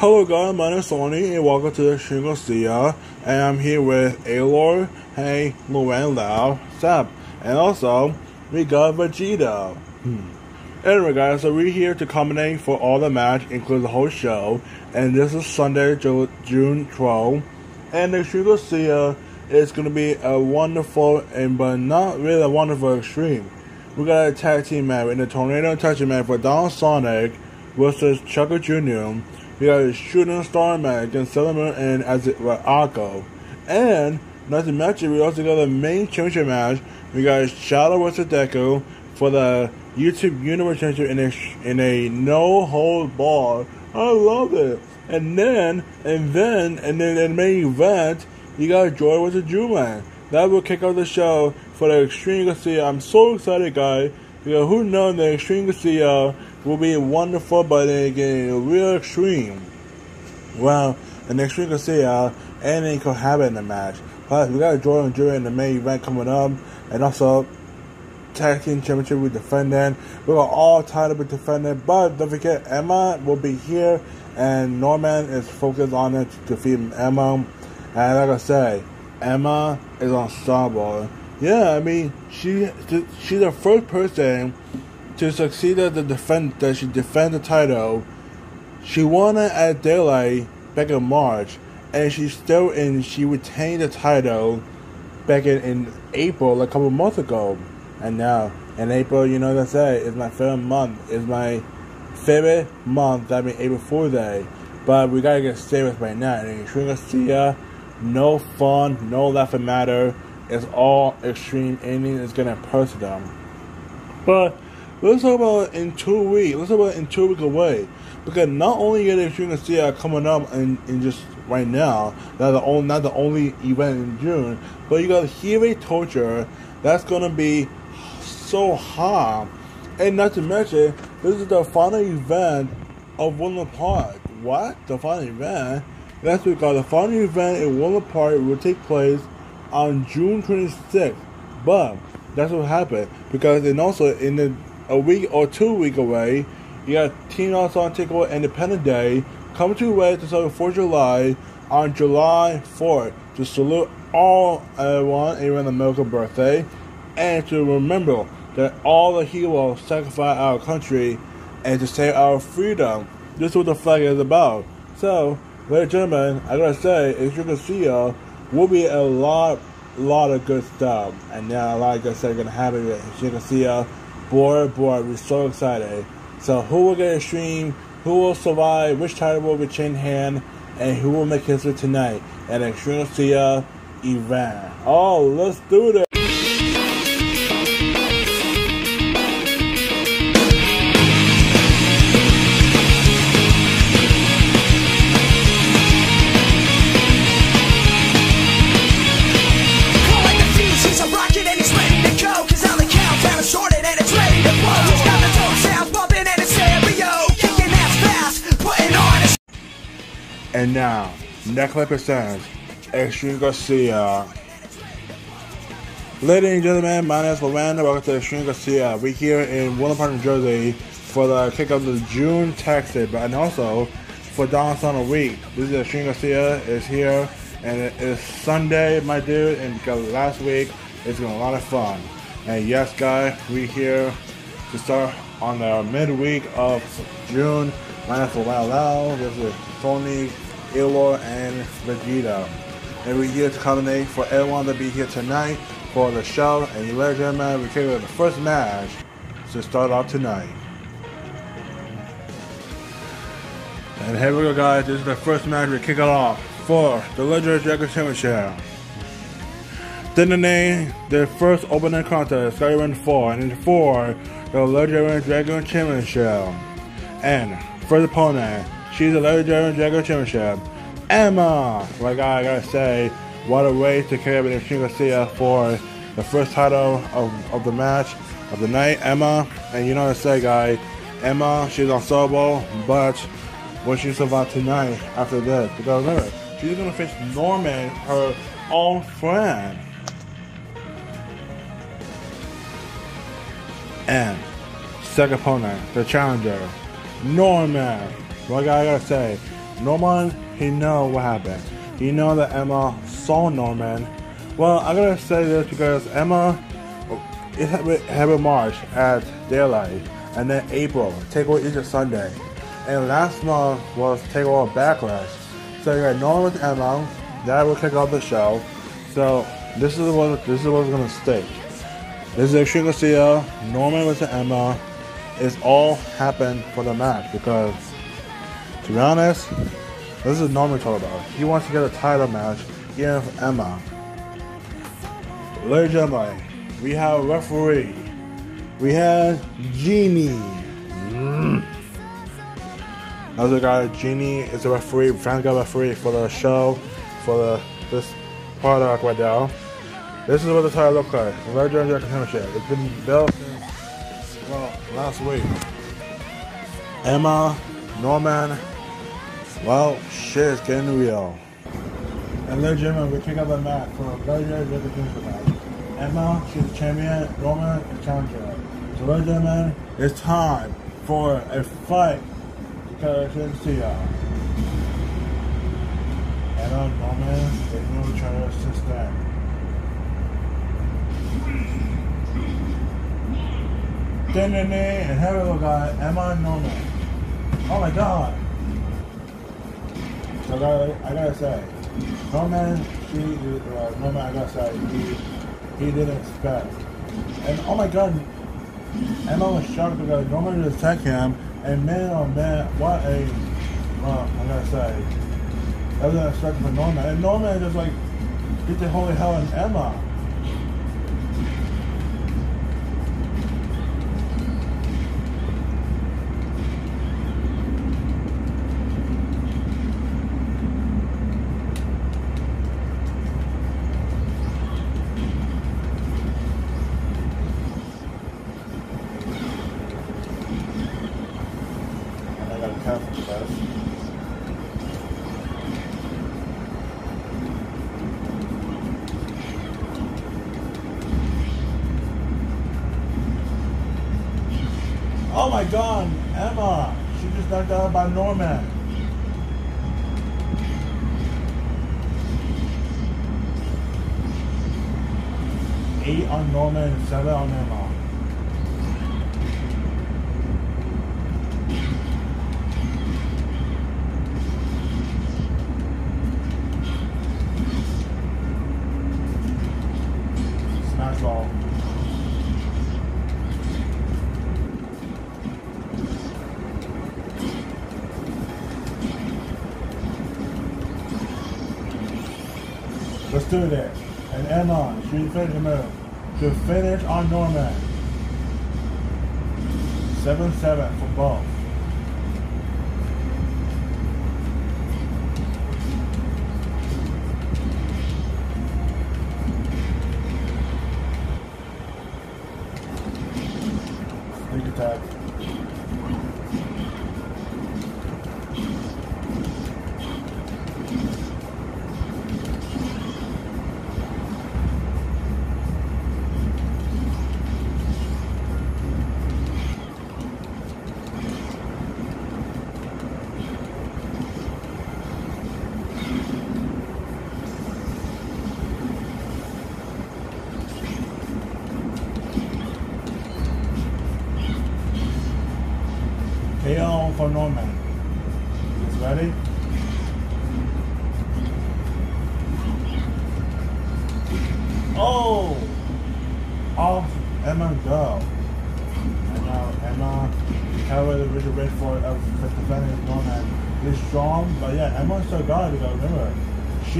Hello guys, my name is Sony and welcome to the Shingo Sia and I'm here with Alor, Hey, Luan Lau, Sap, and also we got Vegeta. Hmm. Anyway guys, so we're here to commentate for all the match, including the whole show, and this is Sunday, June 12th, and the Shingo Sia is going to be a wonderful and but not really a wonderful extreme. We got a tag team match in the Tornado Team match for Don Sonic versus Chucker Jr. We got a shooting star match against Solomon and as it Akko. And not to mention, we also got the main championship match. We got Shadow vs. Deku for the YouTube Universe Championship in a in a no hold bar. I love it. And then and then and then in the main event, you got Joy vs. Juman. That will kick off the show for the Extreme Garcia. I'm so excited, guys. Because who knows the Extreme Garcia will be wonderful, but then again, real extreme. Well, the next week, we'll see uh, anything could happen in the match. Plus, we got Jordan Jr. in the main event coming up, and also tag team championship with defending. We got all title with defending, but don't forget Emma will be here, and Norman is focused on it to defeat Emma. And like I say, Emma is on unstoppable. Yeah, I mean, she she's the first person to succeed at the defend that she defend the title. She won it at Daylight back in March, and she still and she retained the title back in, in April, a couple months ago. And now in April, you know what I say, is my favorite month. Is my favorite month. That mean April Fool's Day. But we gotta get serious right now. And Extreme Garcia, no fun, no laughing matter. It's all extreme. Anything is gonna hurt them. But Let's talk about in two weeks. Let's talk about in two weeks away. Because not only are Extreme Garcia coming up and, and just right now, not the only not the only event in June, but you got Heavy Torture that's gonna be so hot. And not to mention, this is the final event of Woodland Park. What? The final event? That's because the final event in Woodland Park will take place on June 26th. But that's what happened because and also in the a week or two week away. You got All Star Takeover Independent Day coming to way to celebrate 4th July on July 4th to salute all everyone around the American birthday and to remember that all the heroes sacrificed our country and to save our freedom. This is what the flag is about. So, ladies and gentlemen, I gotta say, as you can see, uh, will be a lot, lot of good stuff. And now a lot of good stuff gonna happen. As you can see, uh, boy, boy, we're so excited. So who will get a stream? Who will survive? Which title will be chain hand? And who will make history tonight? And Extreme Sia event. Oh, let's do this. And now, Necklace presents Extreme Garcia. Ladies and gentlemen, my name is Miranda. Welcome to Extreme Garcia. We're here in Woodland Park, New Jersey for the kick of the June tax day, and also for Dawn Summer Week. This is Extreme Garcia is here, and it is Sunday, my dude, and because last week it's been a lot of fun. And yes, guys, we here to start on the midweek of June. My name is Wow. This is Tony, Ilor, and Vegeta. And we're here to coordinate for everyone to be here tonight for the show. And you let them man, we came with the first match to start off tonight. And here we go, guys. This is the first match we kick it off for the Legendary Dragon Championship. Then the name, the first opening contest, Skyrim 4, and then 4, the Legendary Dragon Championship. And first opponent, She's a legendary Dragon Championship. Emma! Oh like I gotta say, what a way to carry with Extreme Garcia for the first title of, of the match of the night. Emma, and you know what I say, guy. Emma, she's unstoppable, but when she survive tonight after this, because remember, she's gonna face Norman, her own friend. And second opponent, the challenger, Norman. What I gotta say, Norman, he know what happened. He know that Emma saw Norman. Well, I gotta say this because Emma, it happened March at daylight, and then April, Takeover Easter Sunday, and last month was Takeover Backlash. So you got Norman with Emma, that will kick off the show. So this is what this is what's gonna stay. This is Extreme Garcia, uh, Norman with Emma. It's all happened for the match because, to be honest, this is Norman talking about. He wants to get a title match against Emma. Ladies and gentlemen, we have a referee. We have Genie. Mm. Another guy, Genie, is a referee, guy referee for the show, for the this product right now. This is what the title looks like. Legendary Championship. It's been built since well last week. Emma, Norman. Well, shit is getting real. And and gentlemen, we pick up the match for a Legendary Championship match. Emma, she's the champion. Norman is challenger. So ladies and gentlemen, it's time for a fight. Because I couldn't see y'all. Emma, Norman, they know each other since then. Dene and Harry got Emma Norman. Oh my god. I gotta, I gotta say, Norman, she, uh, Norman, I gotta say, he, he didn't expect. And oh my god, Emma was shocked because Norman just attacked him, and man oh man, what a, well, I gotta say, I wasn't expecting for Norman. And Norman just like, beat the holy hell in Emma.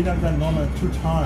She knocked out Norman two times.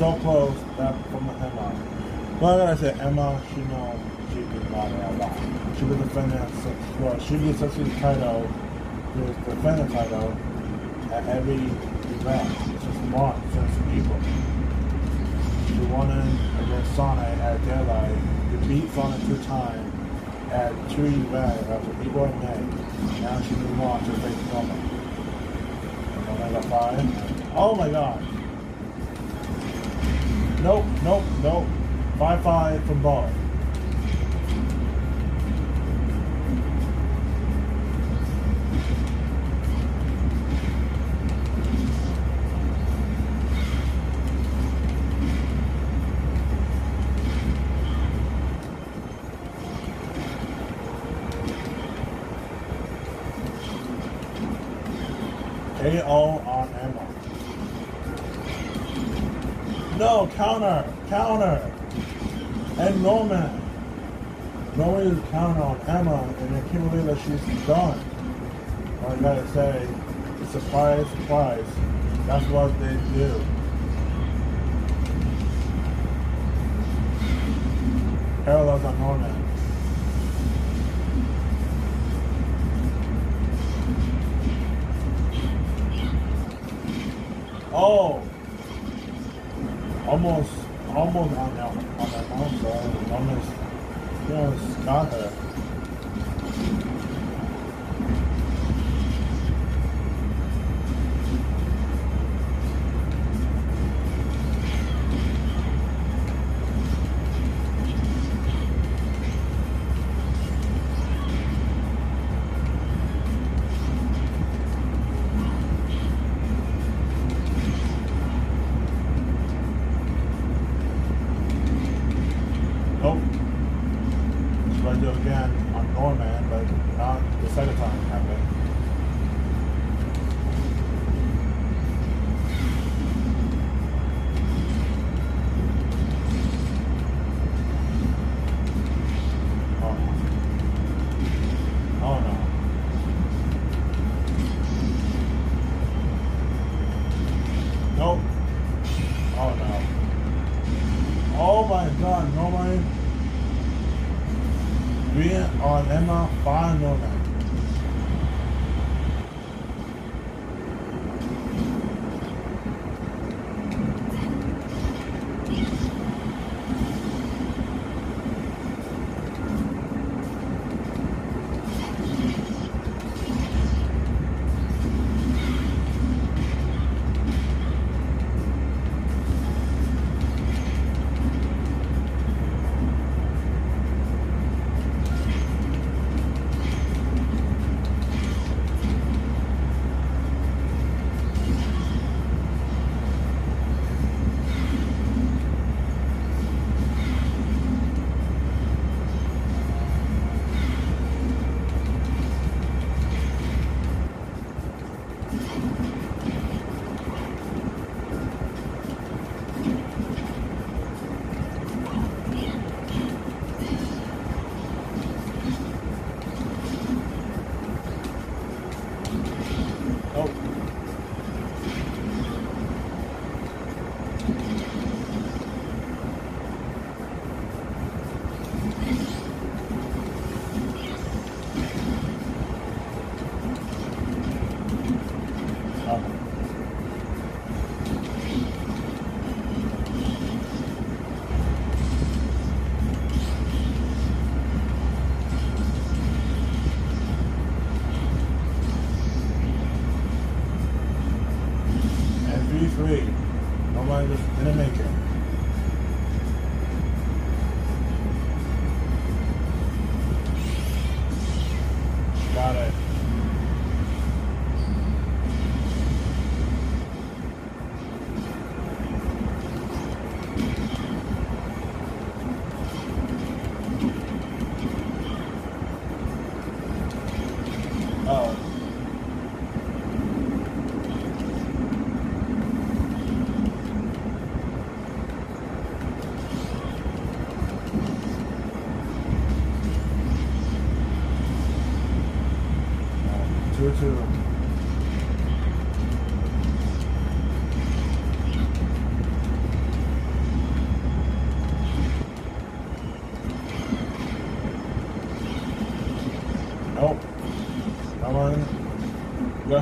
So close that from Emma. Well, I said Emma, she know she can lie a lot. She was defending, well, she was a title, the defender title at every event. Just Mark since April. She won in against Sonic at Daylight. She beat Sonic two times at two events after April and May. Now she moved on to face Norman. Omega 5. Oh my god. Nope, nope, nope. 5 5 from bar.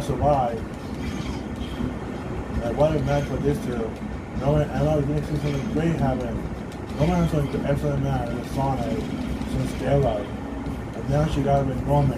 Survive. Like what a match for this two. Knowing Emma was going to see something great happen. Roman has been an excellent match with Sonic since Daylight. And now she got with Norman.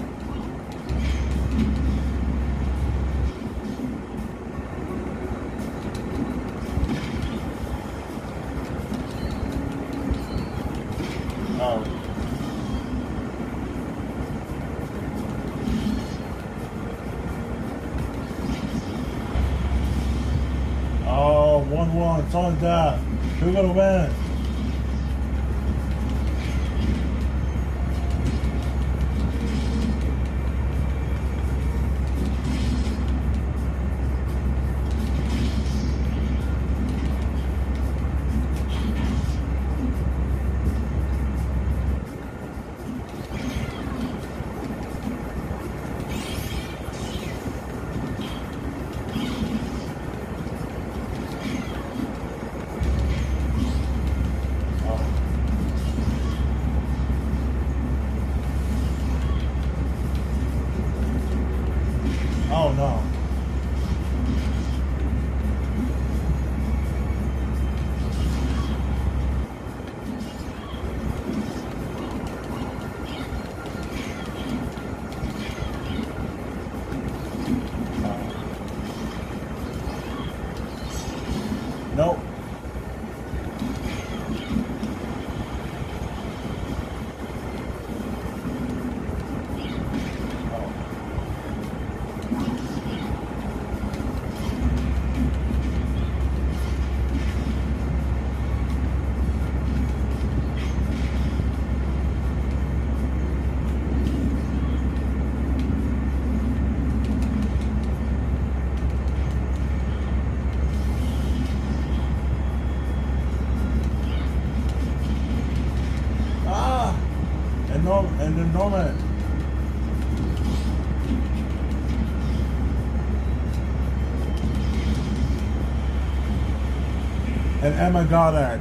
Emma got it.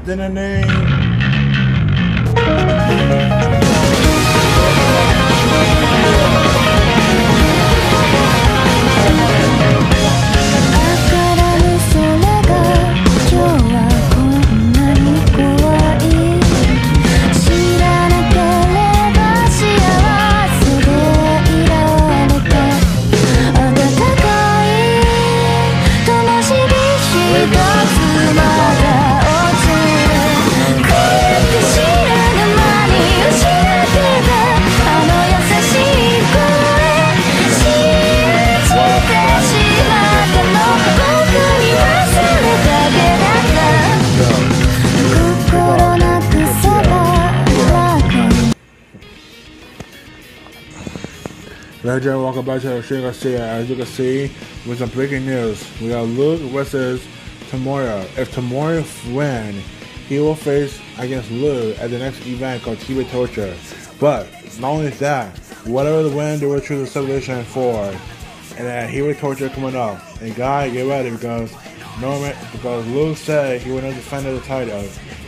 Legend, welcome back to the Shin Garcia. As you can see, with some breaking news, we got Luke versus Tomoya. If Tomoya win, he will face against Luke at the next event called TV Torture. But not only that, whatever the win, they will choose a subdivision for. And then Hero Torture coming up. And guy, get ready because Norman, because Luke said he will not defend the title.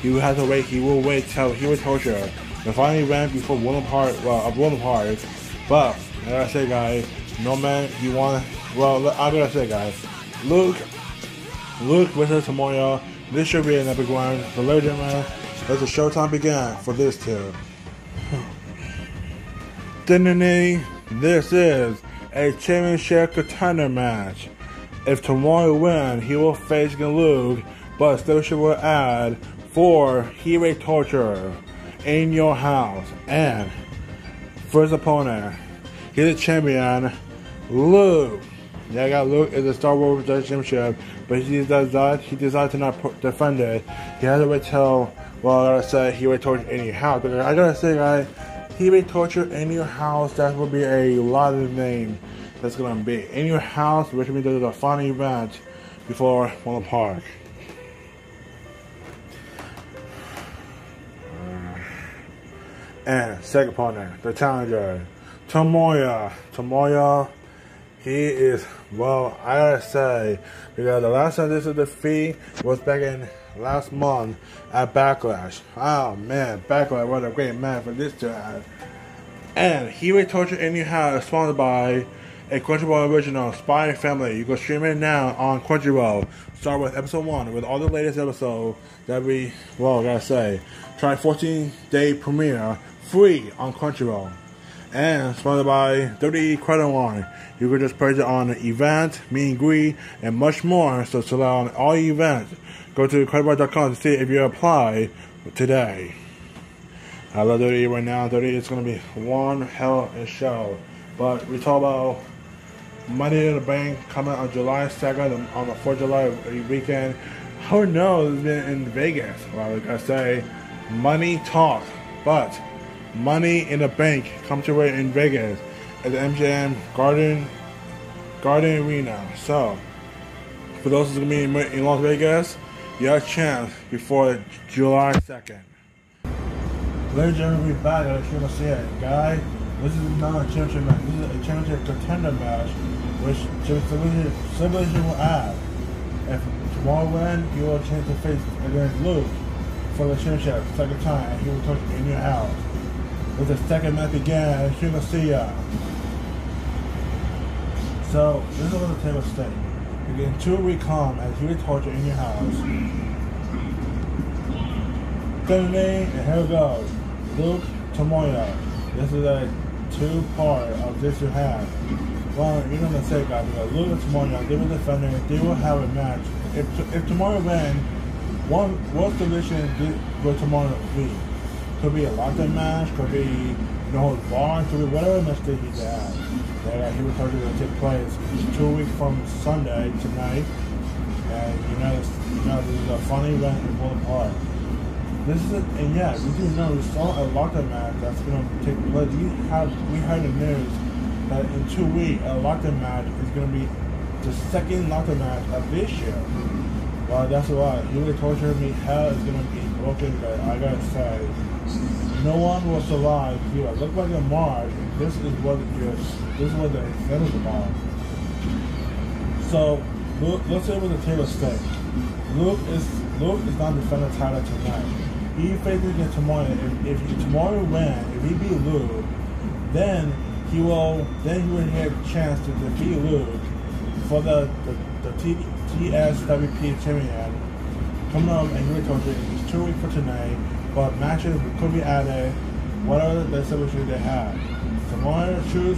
He will have to wait. He will wait till Hero Torture, the final event before Willem Park. Well, of Willem Park. But like I said, guys, Norman, he won. Well, I gotta say, guys, Luke, Luke versus Tomoya. This should be an epic one. The legend man. Let the showtime begin for this two. This is a championship contender match. If Tomoya win, he will face Luke, but still should will add for Hero Torture in your house. And first opponent, he's a champion, Luke. Yeah, I got Luke is a Star Wars championship, but he decided he decided to not defend it. He had to wait till well, I gotta say he would torture your house. But I gotta say, guys, he may torture your house. That will be a lot of name that's gonna be in your house, which means there's a fun event before one park. And second opponent, the challenger, Tomoya. Tomoya, he is, well, I gotta say, because the last time this was defeat was back in last month at Backlash. Oh man, Backlash, what a great man for this to have. And he will torture your house, sponsored by a Crunchyroll original, Spy Family. You can stream it now on Crunchyroll. Start with episode one with all the latest episodes that we, well, I gotta say, try 14 day premiere free on Crunchyroll. And sponsored by 30 Credit Line. You can just purchase it on an event, meet and greet, and much more. So select on all events. Go to creditline.com to see if you apply today. I love 30 right now. 30 is going to be one hell of a show. But we talk about Money in the Bank coming on July 2nd on the 4th of July weekend. Who knows? It's been in Vegas. Well, like I say, money talks. But Money in the Bank comes to it in Vegas at the MGM Grand Garden Arena. So, for those who's gonna be in, Las Vegas, you have a chance before July 2nd. Ladies and gentlemen, we're back at the see it, guy. This is not a championship match. This is a championship contender match, which Civilization, will add. If tomorrow win, you will chance to face against Luke for the championship second time, and he will touch in your house. With the second match again, you're gonna see ya. So this is what the table state. You're getting two calm as you torture in your house. Saturday, and here go. Luke Tomoya. This is a two part of this you have. Well, you're gonna say guys, because Luke and Tomoya, they will defend it, they will have a match. If if Tomoya win, one what division will Tomoya be? Could be a lockdown match, could be no bar, could be whatever match need to have. That he was told to take place two weeks from Sunday tonight. And you know, this, you know, this is a funny event to Bullet Park. This is, a, and yeah, we do know we saw a lockdown match that's going to take place. We have, we heard the news that in two weeks a lockdown match is going to be the second lockdown match of this year. Well, that's why he really tortured me. Hell is going to be broken, but I gotta say, no one will survive here. Look like a March. This is what it is. This is what the is about. So, look, let's say with the table stake. Luke is Luke is not defending title tonight. He faces against tomorrow. If, if tomorrow win, if he beat Luke, then he will then he will have a chance to defeat Luke for the the, the TSWP champion coming up and he told you it's two weeks for tonight, but matches could be added. What are the solutions they have? Tomorrow choose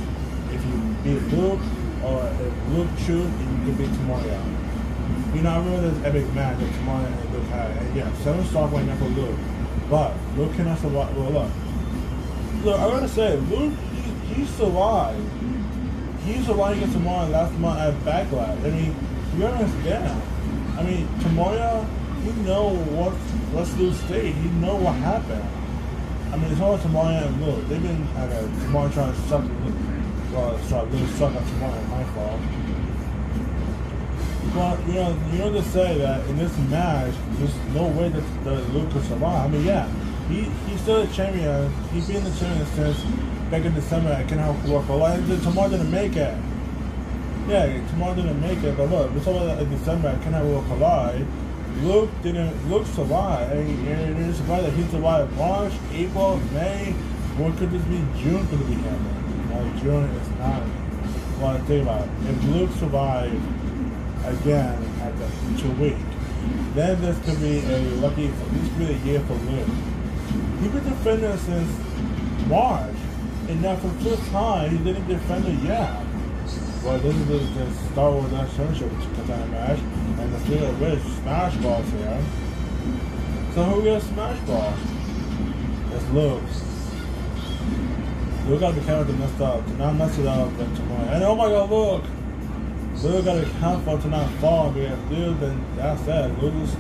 if you beat Luke or if Luke choose you could beat Tomorrow. You know, I remember this epic match that Tomorrow and Luke had. And yeah, seven stars right now for Luke. But Luke cannot survive. Well, look. Look, I gotta say, Luke, he, he survived. He survived against Tomorrow last month at Backlash. I mean, you understand. I mean, Tomorrow, he know what Luke's state. He know what happened. I mean, it's all Tomorrow and Luke. They've been at a Tomorrow trying to suck. Well, sorry, Luke suck at Tomorrow. My fault. Well, you know, you know to say that in this match, there's no way that, that Luke could survive. I mean, yeah, he he's still a champion. He's been the champion since back in December at Canal Work. But like, tomorrow didn't make it. Yeah, tomorrow didn't make it. But look, we're talking about December at Work Collide. Luke didn't. Luke survived. And, it is survived he survived March, April, May. What could this be? June could be happening. Like June is not. Well, think about it. If Luke survived again at the two week. Then this could be a lucky, this could be a year for Luke. He's been defending since March, and now for the first time he didn't defend it yet. Well, this is the Star Wars Championship contender match, and the of which Smash Balls here. So who gets Smash Ball? It's Luke. Luke gotta be careful to mess up, to not mess it up but tomorrow. And oh my god, look! Luke got to count for not fall because dude, then that's that. Luke is.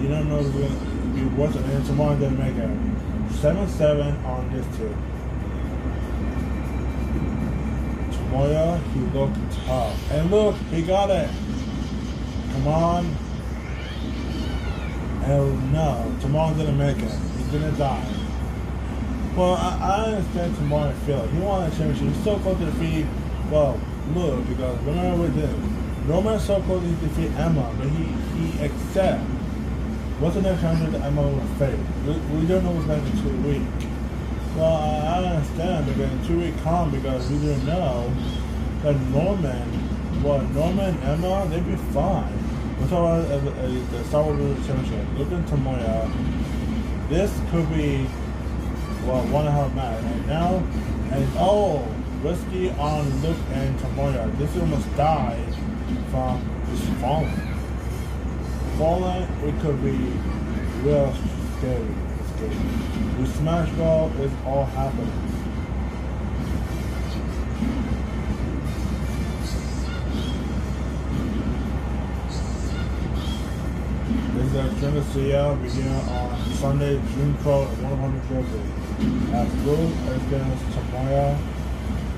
You don't know if going to be it. And tomorrow didn't make it. 7 7 on this two. Tomorrow, he looked tough. And look, he got it. Come on. And no, didn't make it. He didn't die. Well, I, I understand tomorrow feel. He won a championship. He's so close to defeat, well, look, because remember with this, Norman so close to defeat Emma, but he, he accept. What's the next challenge that Emma will face? We, we don't know what's next in two weeks. Well, I, understand because in two week come because we didn't know that Norman, well, Norman and Emma, they'd be fine. The Star Wars Championship. Look at Tomoya. This could be, well, one half match. And now, and oh, risky on Luke and Tomoya. This almost die from just falling. Falling, it could be real scary. scary. The Smash Ball is all happening. This is our Genesia beginning on Sunday, June 12th at 100 Jersey. At Blue, against Tomoya.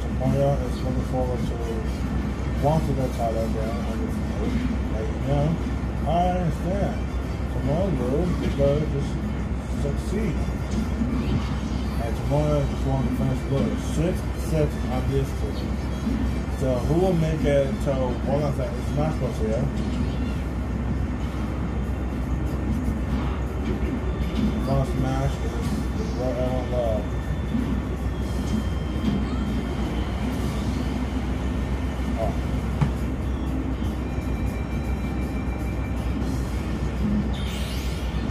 Tomoya is looking forward to want to get title again. Like, you know, I understand. Tomorrow, Blue, because just succeed. And Tomoya just want to finish blue. Six on this team. So who will make it to one of that? It's not supposed to, yeah? Match is what everyone love. Oh.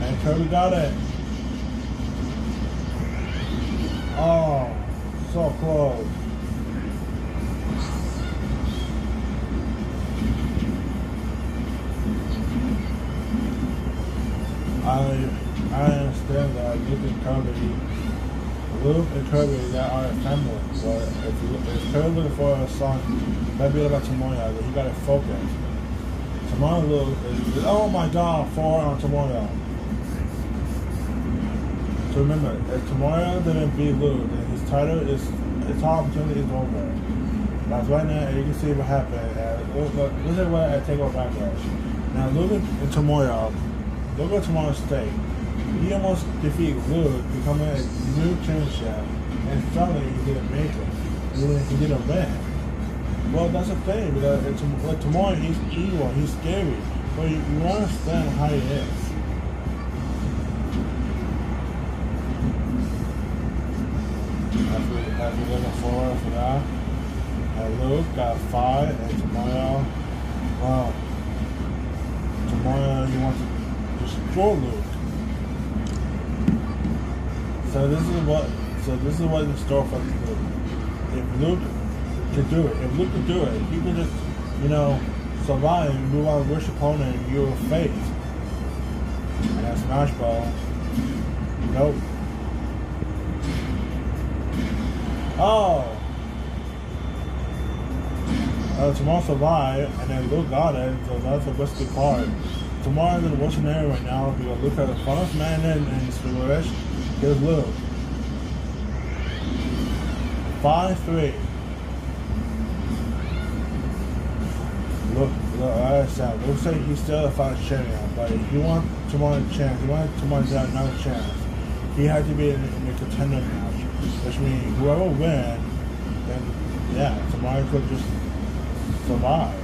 And Kirby got it. Oh, so close. I I understand that Luke and Kirby, Luke and Kirby, they are a family. But if you if Kirby looking for a son, maybe about Tomoya, then you got to focus. Luke is oh my God, four on Tomoya. So remember, if Tomoya didn't beat Luke, then his title is his opportunity is over. That's right now, and you can see what happened. Look, look, this is what I take over backlash. Now, Luke and Tomoya, look at Tomoya's state. He almost defeated Luke, becoming a new championship, and suddenly he didn't make it. He didn't, win. Well, that's the thing, because it's, like, Tomoya, he's evil, he's scary, but you, you understand how he is. As we, as we looking forward for that. And Luke got five, and Tomoya, well, Tomoya, he wants to destroy Luke. So this is what, so this is what in store for Luke. If Luke could do it, if Luke could do it, he could just, you know, survive and move on which opponent you will face. And that Smash Ball, nope. Oh. Uh, tomorrow survive, and then Luke got it, so that's a risky part. Tomorrow in the worst scenario right now, because look at the funnest man in, and Luke. 5-3. Look, look, like I said, Luke said he's still a fight champion, but if you want tomorrow a chance, you want tomorrow to have another chance, he had to be in, in a contender match, which means whoever wins, then yeah, tomorrow could just survive.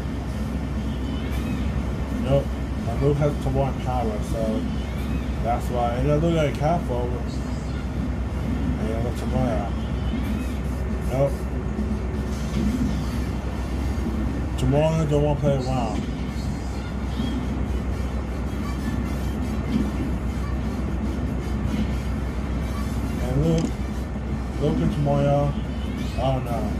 Nope. And Luke has to want power, so that's why. And I look at careful. And you look tomorrow. Nope. Tomorrow don't want to play around. And look, Luke and tomorrow. Oh no.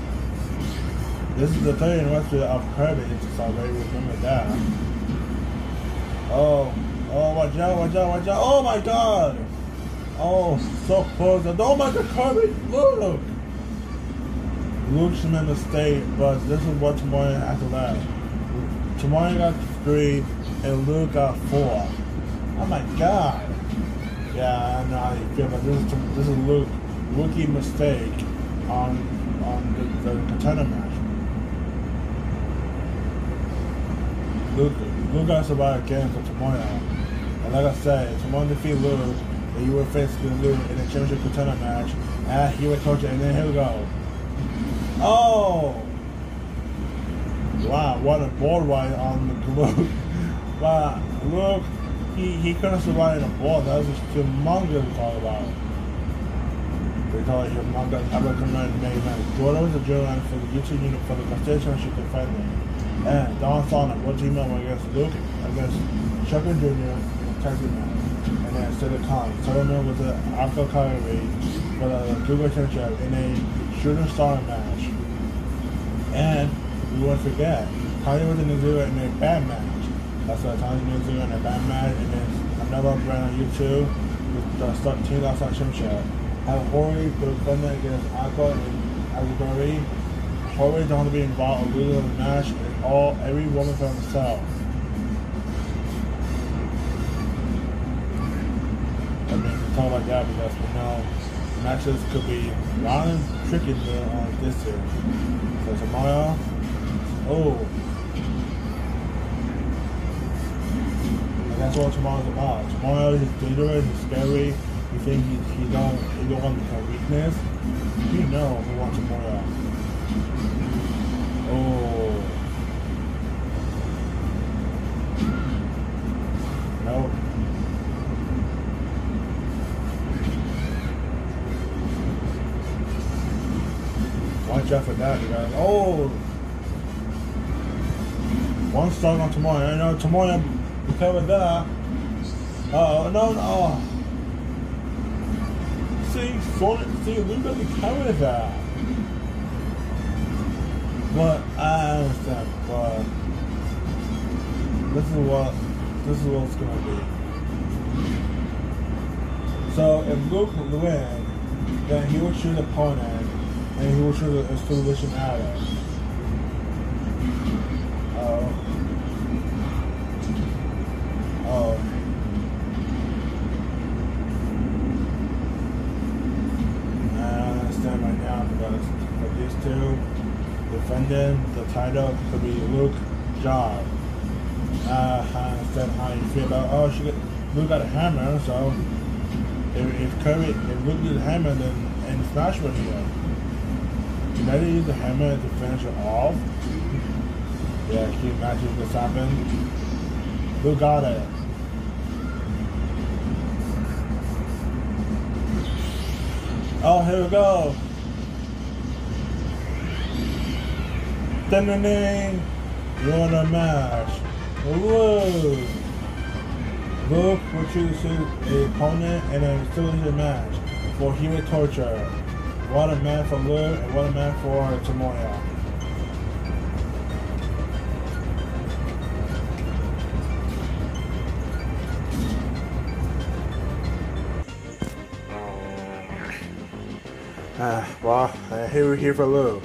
This is the third anniversary of Kirby, so I already remember that. Oh, oh, watch out, watch out, watch out. Oh my god! Oh, so close. Oh my god, Kirby, look! Luke's made a mistake, but this is what Tomorrow has to. Tomorrow got three, and Luke got four. Oh my god! Yeah, I know how you feel, but this is, this is Luke, rookie mistake on on the, the contender match. Luke, Luke got to survive again for tomorrow. And like I said, if tomorrow defeat Luke, then you will face Luke in a championship contender match at Hero Coach, and then here we go. Oh! Wow, what a board ride on the Luke. wow, Luke, he, he couldn't survive in a ball. That was just humongous to talk about. Thought your mom got I recommend main event. Jordan was a journeyman for the YouTube unit for the constituency defending. And Don Sonic was team up against Luke against Chuck and Jr. in match. And then Silla Khan. Solomon was an Aqua Kyrie for the uh, Google Championship in a shooting star match. And we won't forget, Tony was in New Zealand in a bad match. That's why Tony New Zealand in a bad match, and then another brand on YouTube with the start team last championship. Have Hori defending against Aqua and Asbury. Hori don't want to be involved in losing the match, and all every woman for themselves. We talk like that because we know matches could be a lot of tricky on this year. So tomorrow, oh, and that's what tomorrow's about. Tomorrow is dangerous, he's scary. You think he, he don't he don't want to become weakness. You know who wants tomorrow. Oh. Watch out for that, you guys. Oh! One song on tomorrow. I know tomorrow we cover that. Oh, no, no. See, Sonic, see, we really covered that. But I understand, but this is what this is what it's gonna be. So if Luke win, then he will choose a opponent and he will choose a solution adder. Oh. Oh. I understand right now because for these two defending the title could be Luke Job. Uh, I understand how you feel about oh she got, Luke got a hammer, so if, if Curry if Luke did a hammer then and Smash was here. You better use the hammer to finish it off. Yeah, can you imagine this happened? Who got it? Oh, here we go. Ding ding ding. You're a match. Whoa. Look what you see the opponent and then still the match for human torture. What a man for Liv and what a man for Tomoya. Ah, well, uh, here we're here for Luke.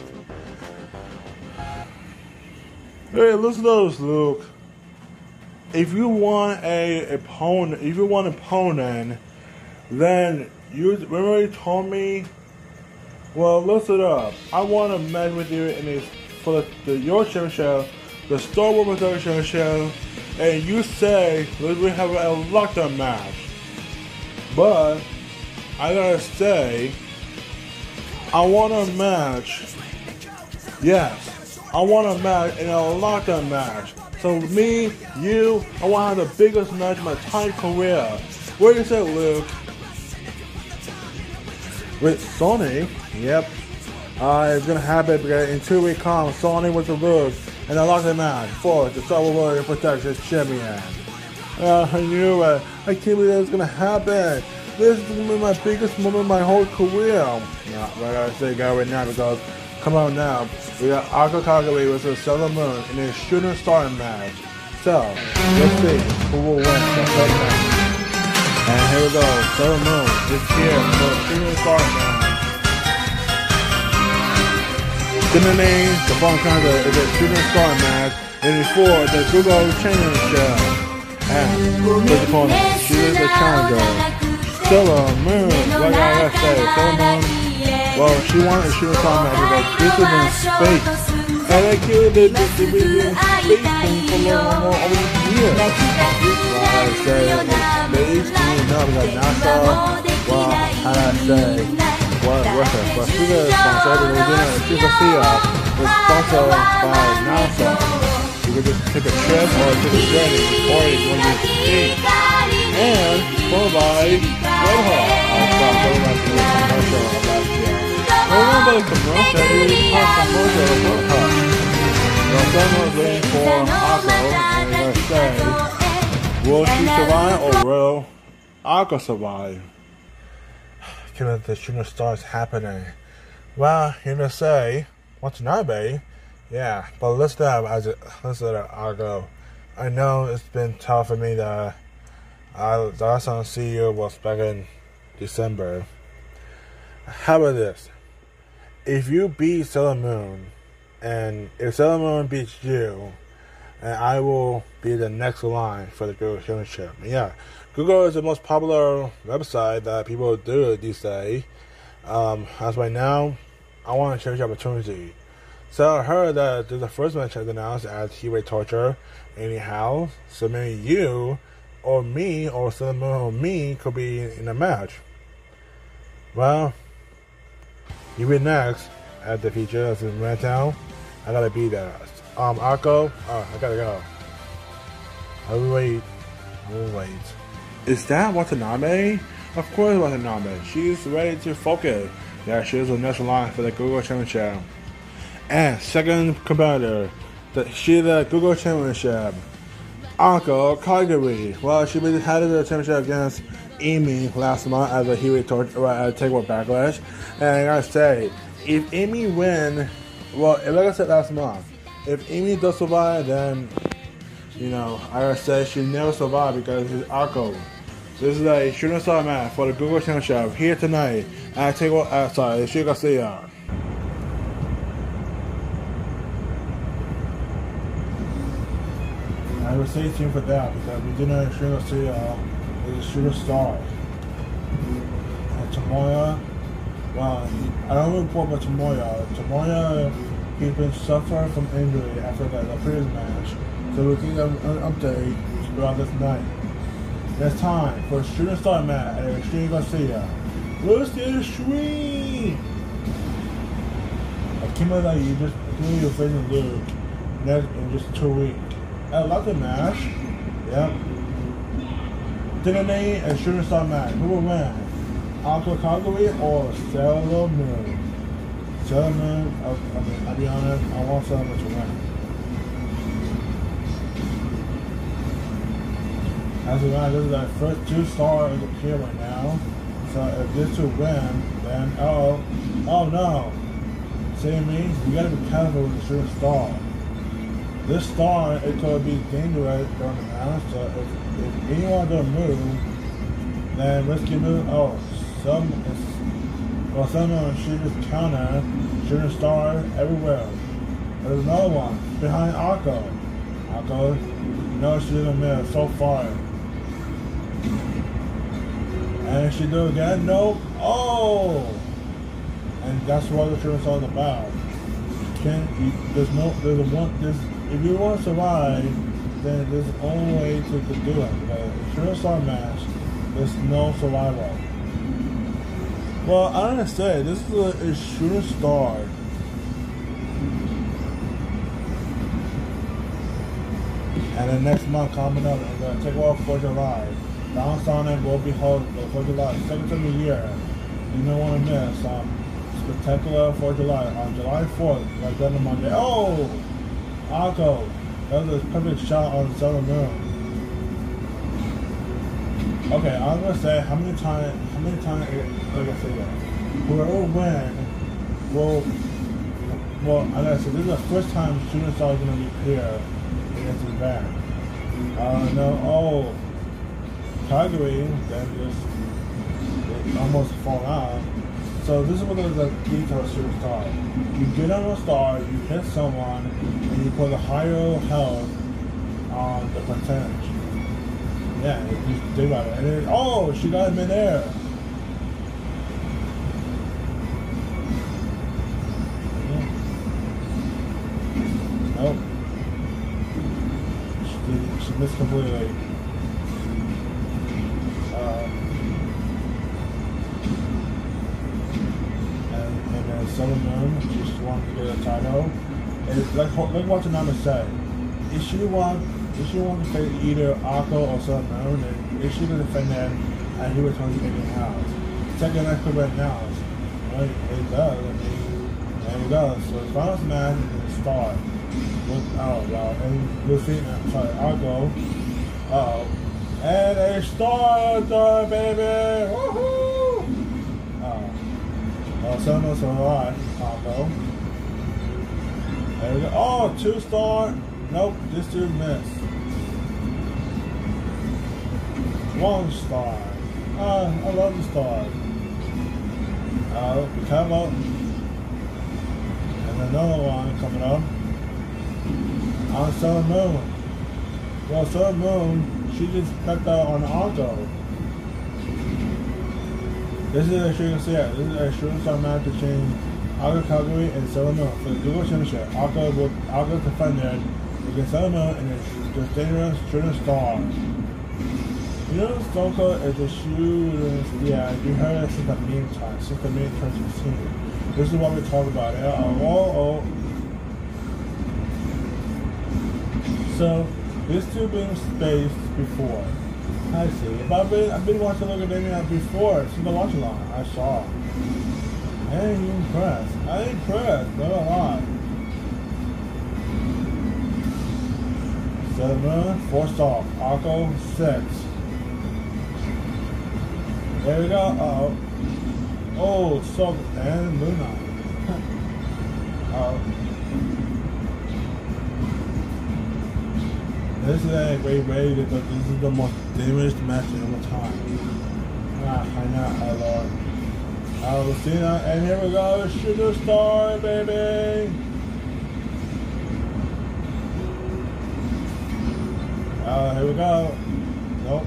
Hey, listen to this, Luke. If you want a opponent, if you want an opponent, then you remember you told me. Well, listen up. I want to match with you in this for the, the your championship, the Star Wars Production show, and you say let's we have a lockdown match. But I gotta say, I want a match. Yes, I want a match in a lockdown match. So me, you, I want to have the biggest match of my entire career. you say, Luke? With Sony, yep. Uh, it's gonna happen in two weeks come, Sony with the Luke and a lockdown match for the Star Wars Protection Champion. Uh, I knew it. I can't believe that was gonna happen. This is gonna be my biggest moment of my whole career. Nah, I gotta say, guy right now because come on now, we got Aqua Kagami versus Sailor Moon in a shooting star match. So let's see who will win the match. And here we go, Sailor Moon is here for shooting star match. The phone counter is a shooting star match, and it's for the Google Championship. And with the opponent, she is the challenger. Sailor Moon, what I gotta say, Sailor Moon, well, she shoot a match, but this is in space. And I killed it, this is in space for a little over the year. Well, I say, space thing, no, because NASA, well, how do I say, what, what's that, well, she's a sponsor, we're doing a Super Sia, was sponsored by NASA. You could just take a trip or take a journey, or you want to see. And followed by Red Hawk. Red was was for and will she survive or will Akko survive? Given the shooting stars happening. Well, you're gonna say, Watanabe? Yeah, but let's have as it let's let Akko. I know it's been tough for me to I the last time I see you was back in December. How about this? If you beat Sailor Moon, and if Sailor Moon beats you, and I will be the next line for the Google Championship. Yeah, Google is the most popular website that people do these days. Um, as right now, I want to change the opportunity. So I heard that there's a first match has announced as Heavyweight Torture anyhow. So maybe you or me or someone or me could be in a match. Well, you be next at the feature as in Redtown. I gotta be there. Um, Akko, oh, I gotta go. I will wait. I will wait. Is that Watanabe? Of course, Watanabe. She's ready to focus. Yeah, she's the next line for the Google Championship. And second competitor, the, she's the Google Championship. Akko Kaguri. Well, she had the championship against Amy last month as a Heavyweight Torch uh, Takeover Backlash. And I gotta say, if Amy win, well, like I said last month, if Amy does survive, then you know I gotta say she never survived because it's Akko. This is a shooting star match for the Google Championship here tonight at Takeover. Uh, sorry, Sugar Garcia. I would say tuned for that because we didn't Sugar Garcia is a shooting star. And Tomoya, well, I don't report about Tomoya. Tomoya, he's been suffering from injury after that, the previous match. So we'll give an update throughout this night. It's time for shooting star match at Extreme Garcia. Where's the stream? Akima that you just doing your facing Luke next in just two weeks. I love the match. Yep. Dinane and shooting star match. Who will win? Aqua Kaguri or Sailor Moon? Sailor Moon, I, I mean, I'll be honest, I want Sailor Moon to win. As of right, this is our first two stars here right now. So if this two win, then oh, oh no. See me? You gotta be careful with the shooting star. This star, it could be dangerous during the match. So if, if anyone does move, then let's give. Oh, some is well, someone shoot his counter, shooting star everywhere. There's another one behind Akko. Akko, no, didn't miss so far. And she do again? Nope. Oh! And that's what the star is about. Can there's no there's a one there's if you want to survive, then there's only way to, to do it. But shooting star match, there's no survival. Well, I understand. This is a shooting star. And then next month coming up, I'm gonna take off for July. Down Sonic will be held for July, second of the year. You don't want to miss. Um, spectacular for July on July 4th, like that on Monday. Oh, Akko, that was a perfect shot on Sailor Moon. Okay, I'm gonna say how many times, how many times, like I say that, whoever win will, well, like I said, this is the first time Shooting Star is gonna appear against his band. Uh, no, oh, Kaguri, then just, almost fall out. So this is what is a key to a. You get on a star, you hit someone, and you put a higher health on the percentage. Yeah, you think about it. And oh, she got him in there. Nope. She, she missed completely. And, and Moon, just get a title. And like, like what Tanama said, if she want, if she want to face either Akko or Southern Moon, then if she defend that, and he returns to Indian House. Second, I could right now. it, it does. I mean, there you go. So the final smash is the start. With, oh, well, and Lucina, uh, sorry, I'll go. Uh-oh. And a star baby! Woohoo! Oh. Well, Sonos alright, combo. There we go. Oh, two star. Nope, just two missed. One star. Ah, I love the stars. Uh, come up. And another one coming up. On Sun Moon. Well, Sun Moon, she just got that on auto. This is a shooting set. This is a shooting star match between Aga Kaguri and Moon for the Google Championship. Aga will Aga defended against Moon and the dangerous shooting star. You know, Cold is a shooting. Yeah, you heard it since the meantime, since the main 2016. This is what we talk about. Yeah, oh, oh. So, these two been spaced before. I see. But I've been, I've been watching Academia before, since the launch along. I saw. I ain't impressed. I ain't impressed, not a lot. Seven, four stop, Akko, six. There we go. Uh oh. Oh, so, and Luna. uh This is a great way but this is the most dangerous match of all time. Ah, I know, I love. Alcina, and here we go, Shooter Star, baby! Uh, here we go. Nope.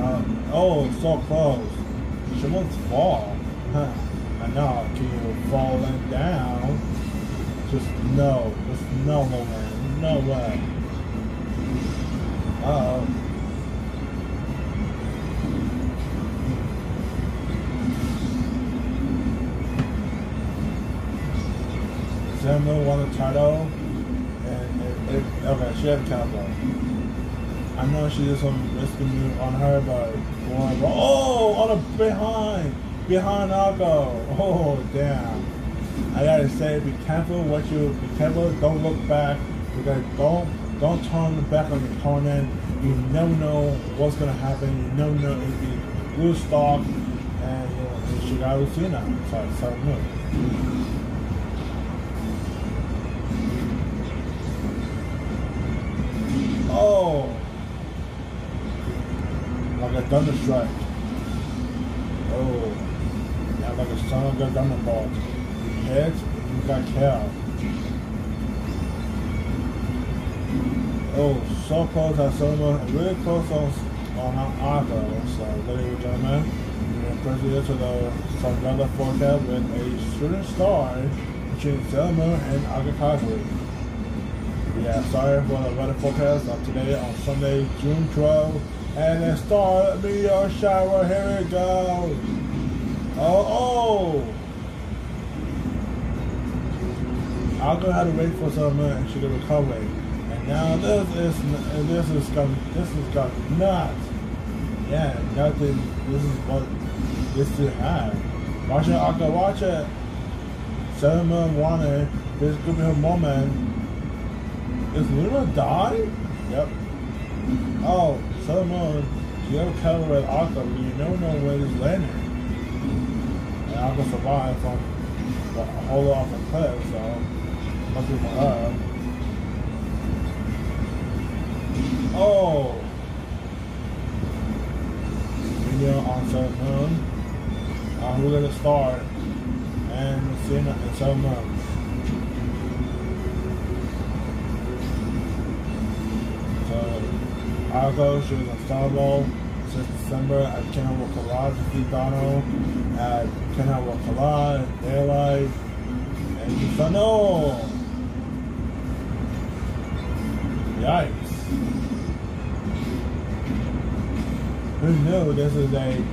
Uh, oh, so close. Won't fall. Huh. I know, can you falling down? Just no. Just no, no, man. No way. Uh-oh. Samuel won the title. And it, it, okay, she had a combo. I know she did some risky move on her, but one, oh, on the behind, behind Alco. Oh, damn. I gotta say, be careful what you, be careful, don't look back, because don't, don't turn the back on your opponent. You never know what's gonna happen. You never know if you will stop and you know, she got Lucina. Sorry, sorry, move. Oh! Like a thunder strike. Oh. Yeah, like a son of a hit, you got killed. Oh, so close at Soma, really close on, on Arco. So, ladies and gentlemen, proceed to the Sunday forecast with a shooting star between Selma and Agakaguri. Yeah, sorry for the weather forecast of today on Sunday, June 12th. And a star meteor shower, here it goes. Oh, oh! I'll go ahead and wait for some and she can recover. And now this is this is gone this is gone nuts. Yeah, nothing this is what this is have. Watch it, I'll watch it. Seven wanted this could be her moment. Is Luna die? Yep. Oh, Solomon, you have cover with Aqua, but you never know where this landing. And Aqua survived from the hole off a cliff, so lucky for her. Oh! Video on Sun Moon. Uh, who's gonna start? And Cena and Sun Moon. Argo, she was unstoppable since December at to beat Dono at Kenna Wakala, Daylight, and Yusano. Yikes. Who knew this is a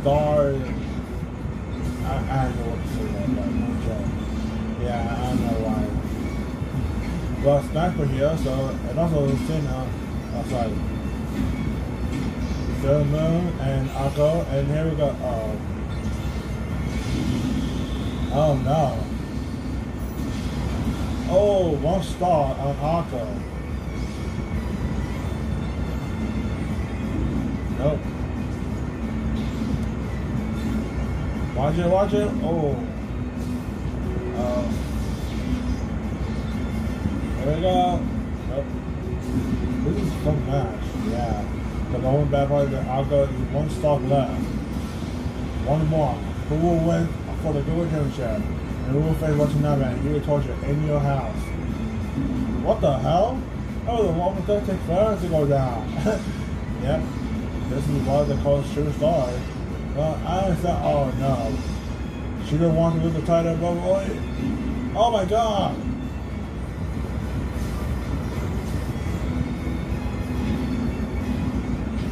star? I, I don't know what to say about that. Yeah, I don't know why. Well, Sniper here, so, and also Cena outside. Sailor Moon and Akko, and here we go. Oh, oh no. Oh, one star on Akko. Nope. Watch it, watch it. Oh. Uh, there we go. Nope. This is fun match. Yeah. But the only bad part is that Alka is one stock left. One more. Who will win for the Google Championship? And who will face Watanabe? He will torture in your house. What the hell? Oh, the a long that take forever to go down. yep. This is why they call it Shooting Star. Well, I understand. Oh no. She didn't want to lose the title, but boy. Oh my god.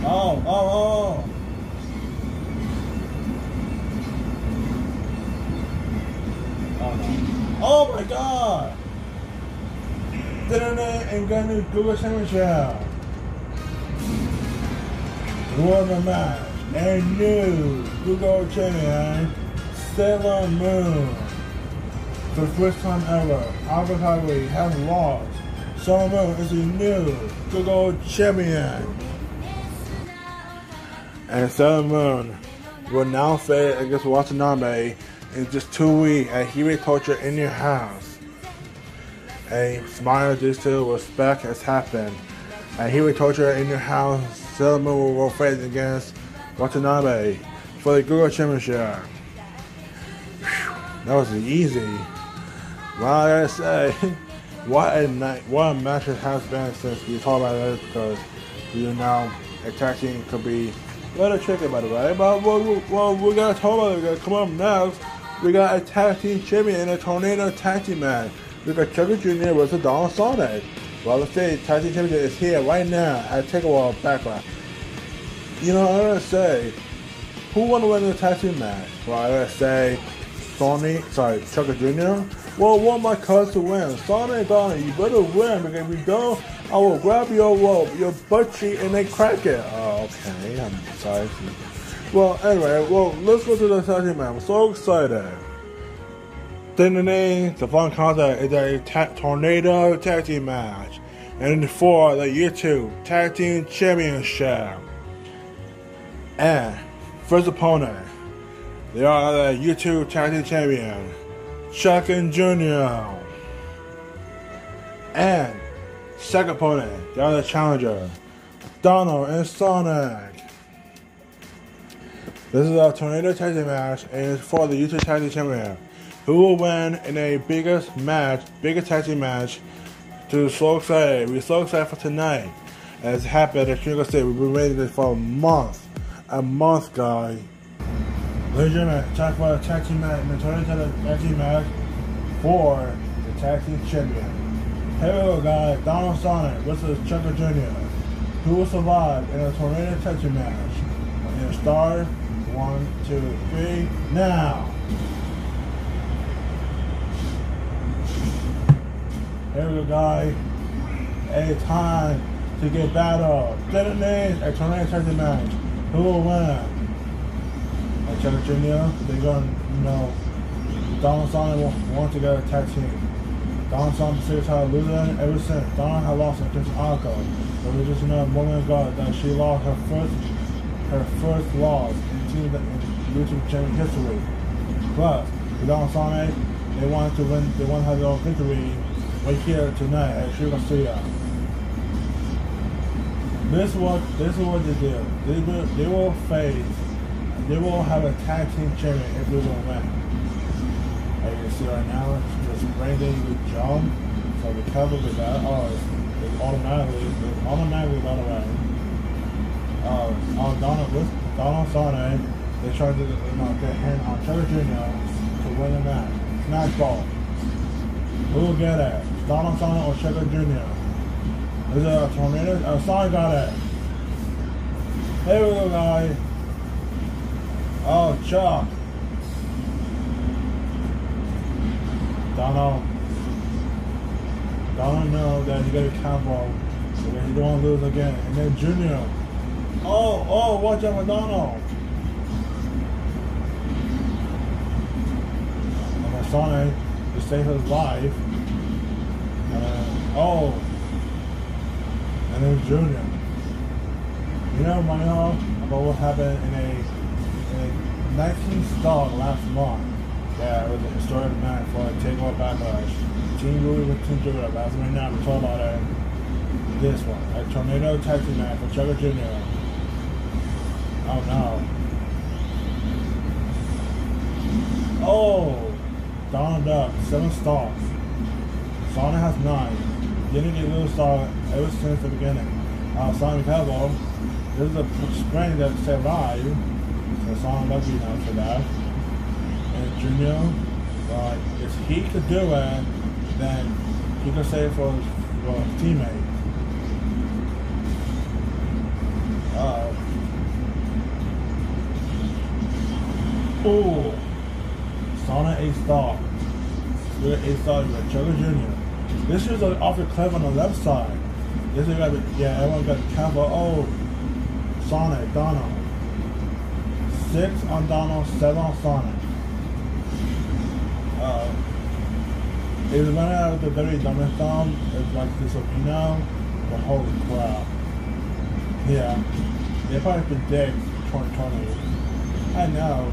Oh, oh, oh. Oh my god. Internet and got new Google Championship. Won the match and new Google champion Sailor Moon. For the first time ever, Albert Highway has lost. Sailor Moon is a new Google champion. And Sailor Moon will now face against Watanabe in just two weeks at Heat Torture in your house. A smile due to respect has happened. At Heat Torture in your house, Moon will face against Watanabe for the Google Championship. Whew, that was easy. Well, I gotta say, what a night, what a match it has been since we talked about it because you know attacking could be a little tricky by the way. But well, well we gotta talk about it. We gotta come up next. We got a tag team champion in a tornado tag team match. We got Chucky Jr. versus Donald Sonic. Well, let's say tag team is here right now at Takeover Backlash. You know, I gotta say, who win the team match? Well, I gotta say, Sonic, sorry, Chucky Jr. Well, want my cuz to win. Sonic Donnie, you better win because if you don't, I will grab your rope, your butt cheek, and then crack it. Oh, okay, I'm sorry. Well, anyway, well, let's go to the team match. I'm so excited. Then the fun concept is a ta- tornado tag team match. And for the YouTube Tag Team Championship. And first opponent, they are the YouTube Tag Team Champion, Chuck and Jr. And second opponent, they are the challenger, Donald and Sonic. This is a tornado tag team match and it's for the YouTube Tag Team Champion. Who will win in a biggest match, biggest tag team match? To so excited. We're so excited for tonight. As it happened at Chicago State, we've been waiting for a month. A month, guy. Ladies and gentlemen, time for a tag team match, tornado tag team match for the tag team champion. Here we go, guys. Donald Sonic versus Chucker Jr. Who will survive in a tornado tag team match? Gonna start. One, two, three, now. Go, guy. A time to get battle. Get a name. A tag team match. Who will win? And Chuck Jr. They're going, you know, Sonic will want to get a tag team. Donald Sonic six time losing ever since. Donald had lost against Arco. But we just know a moment ago that she lost her first her first loss in team in YouTube champion history. But Donald Sonic, they wanted to win they want to have their own victory right here tonight at Sugar Studio. This is what this is what they do. They will they will face they will have a tag team champion if they will win. As you can see right now, it's Brandon with John. So the cover with that oh it's, it's automatically it's automatically by the way. Uh on Donald with Donald Sonic, they try to you know get hand on Trevor Jr. to win the match. Smash ball. Who will get it? Donald Sonic or Sugar Jr.? Is it a tornado? Oh, Sonic got it. We go, guys. Oh, Chuck. Donald. Donald know that he got a combo. Because he don't want to lose again. And then Junior. Oh, oh, watch out for Donald. And then Sonic, to save his life. Uh, oh. And then Junior. You know, my know about what happened in a, in a 19 star last month. Yeah, it was a historic night for a takeover backlash. Team Louis with Team Junior. That's right now. We're talking about uh, this one. A tornado taxi match for Chucker Jr. Oh no. Oh, Donald Duck, seven stars. Sonic has nine. Didn't get little star ever since the beginning. Uh, Sonic Pebble, this is a spring that survived. So Sonic lucky enough for that. And Junior, uh, if he could do it, then he could save for his, for his teammate. Uh, oh, Sonic A star. With A star, you got Chucker Jr. This is off the cliff on the left side. This is got yeah, everyone got cover. Oh, Sonic, Donald. Six on Donald, seven on Sonic. Uh, it was running out of the very dumbest thumb. It's like this Opino, but holy crap. Yeah. They probably predict 2020. I know.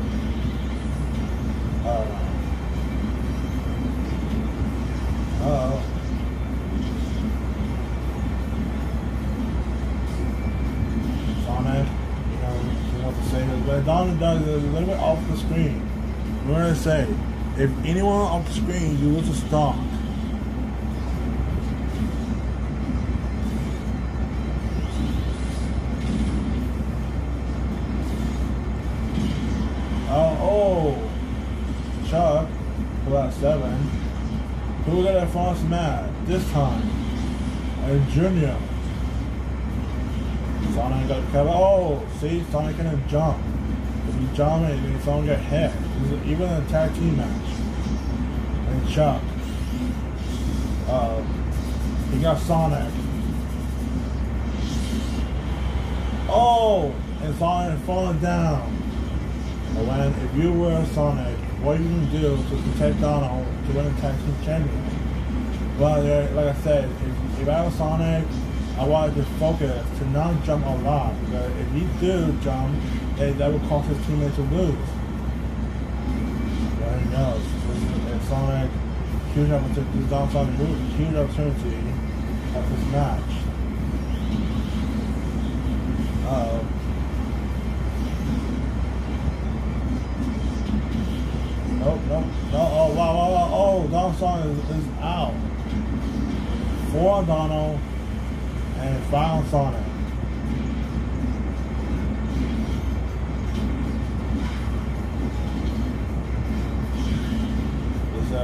Uh, uh, Duck is a little bit off the screen. We're gonna say, if anyone off the screen, you lose a stock. Oh, oh, Chuck, got seven. Who got that false mad this time? And Junior. Sonic got cover. Oh, see, Sonic can jump. If you jump and then someone get hit. This is even a tag team match. And Chuck. Uh, he got Sonic. Oh, and Sonic falling down. But when if you were Sonic, what you gonna do to protect Donald to win the tag team champion? Well, like I said, if, if I was Sonic, I wanted to focus to not jump a lot because if you do jump, then that would cause his teammate to lose. Well, who knows? If Sonic huge opportunity, Donald Sonic huge opportunity of this match. Uh-oh. Nope, nope, no. Oh, wow, wow, wow. Oh, Donald Song is, is out. Four on Donald and five on Sonic.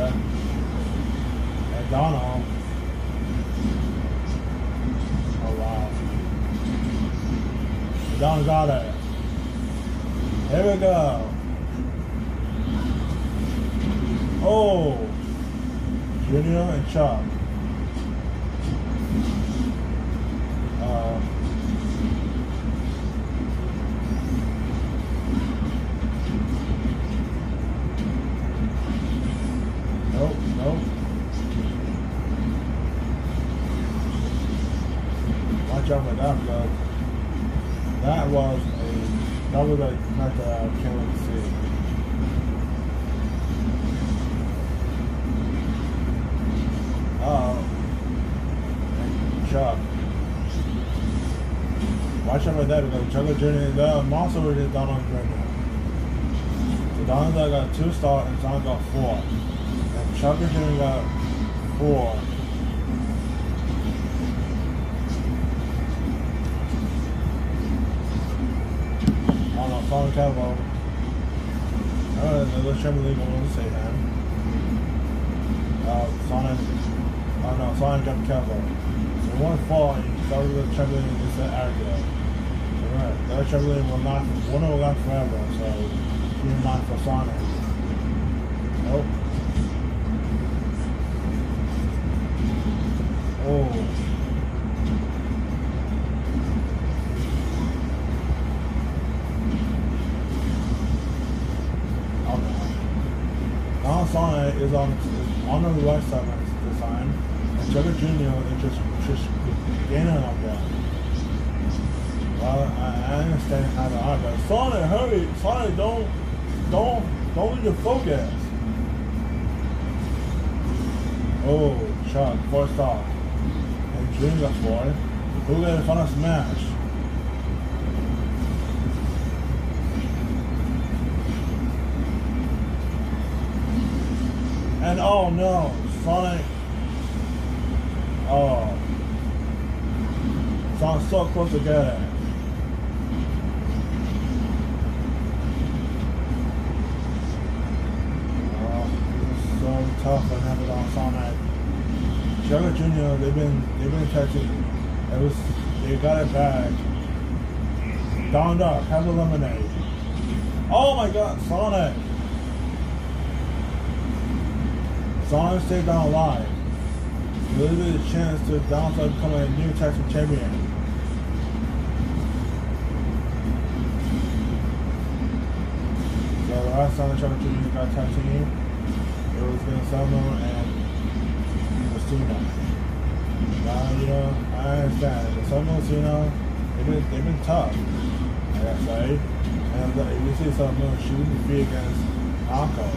do that. And Donald, oh wow. Donald got it. Here we go. Oh, Junior and Chuck. That because Chuck Jr. the monster was just Donald Jr. So Donald got two stars and Sonic got four. And Chuck Jr. got four. Sonic Cavill. Alright, another Champions League going to say him. Uh, Sonic. Oh no, Sonic got Cavill. So one fall, he started the Champions League against Argo. That League will not, one will last forever, so in mind for Sonic. Nope. Oh. No. Now Sonic is on is on the right side of the sign, and Chuck Jr. is just just gaining on that. Well, I, I understand how to are, but Sonic, hurry! Sonic, don't don't don't lose your focus. Oh, Chuck, first off. And got for it. Who got in front of Smash? And oh no, Sonic. Oh. Sonic's so close to tough and have it on Sonic. Sugar Jr. They've been they've been catching. It was they got it back. Down Duck, have a lemonade. Oh my god, Sonic! Sonic stayed down alive. A little bit of chance to downside become a new team champion. So last time Sonic Jr. got tag team, it was against Selma and it was Cena. Now, you know, I understand. The Selma and Cena, they've been, they've been tough, I gotta say. And if you see she wouldn't be against Akko.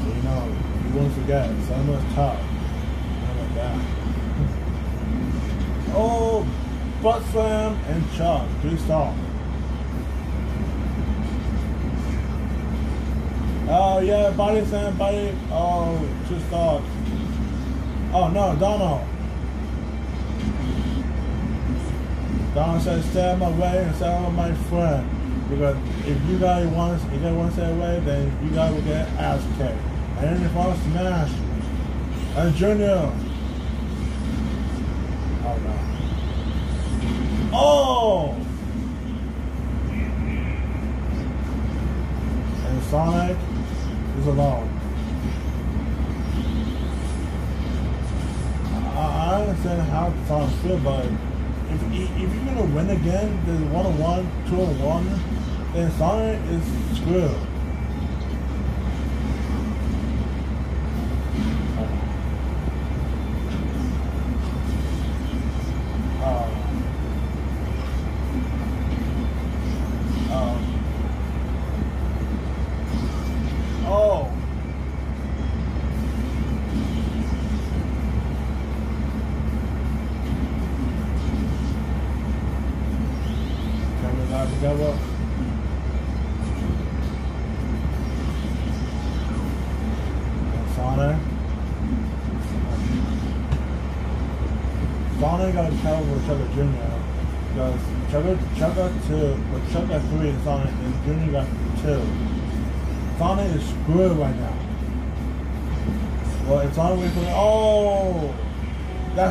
So, you know, you won't forget, Selma's tough. God. Oh, butt slam and chop. Three star. Oh yeah, body slam, body. Oh, just stars. Oh no, Donald. Donald said, stay my way and stay out my friend. Because if you guys want, if guys want to stay away, then you guys will get ass kicked. And then if I smash, and Junior. Oh no. Oh! And Sonic is alone. I, I understand how Sonic feel, but if, if you're gonna win again, there's one on one, two on one, then Sonic is screwed.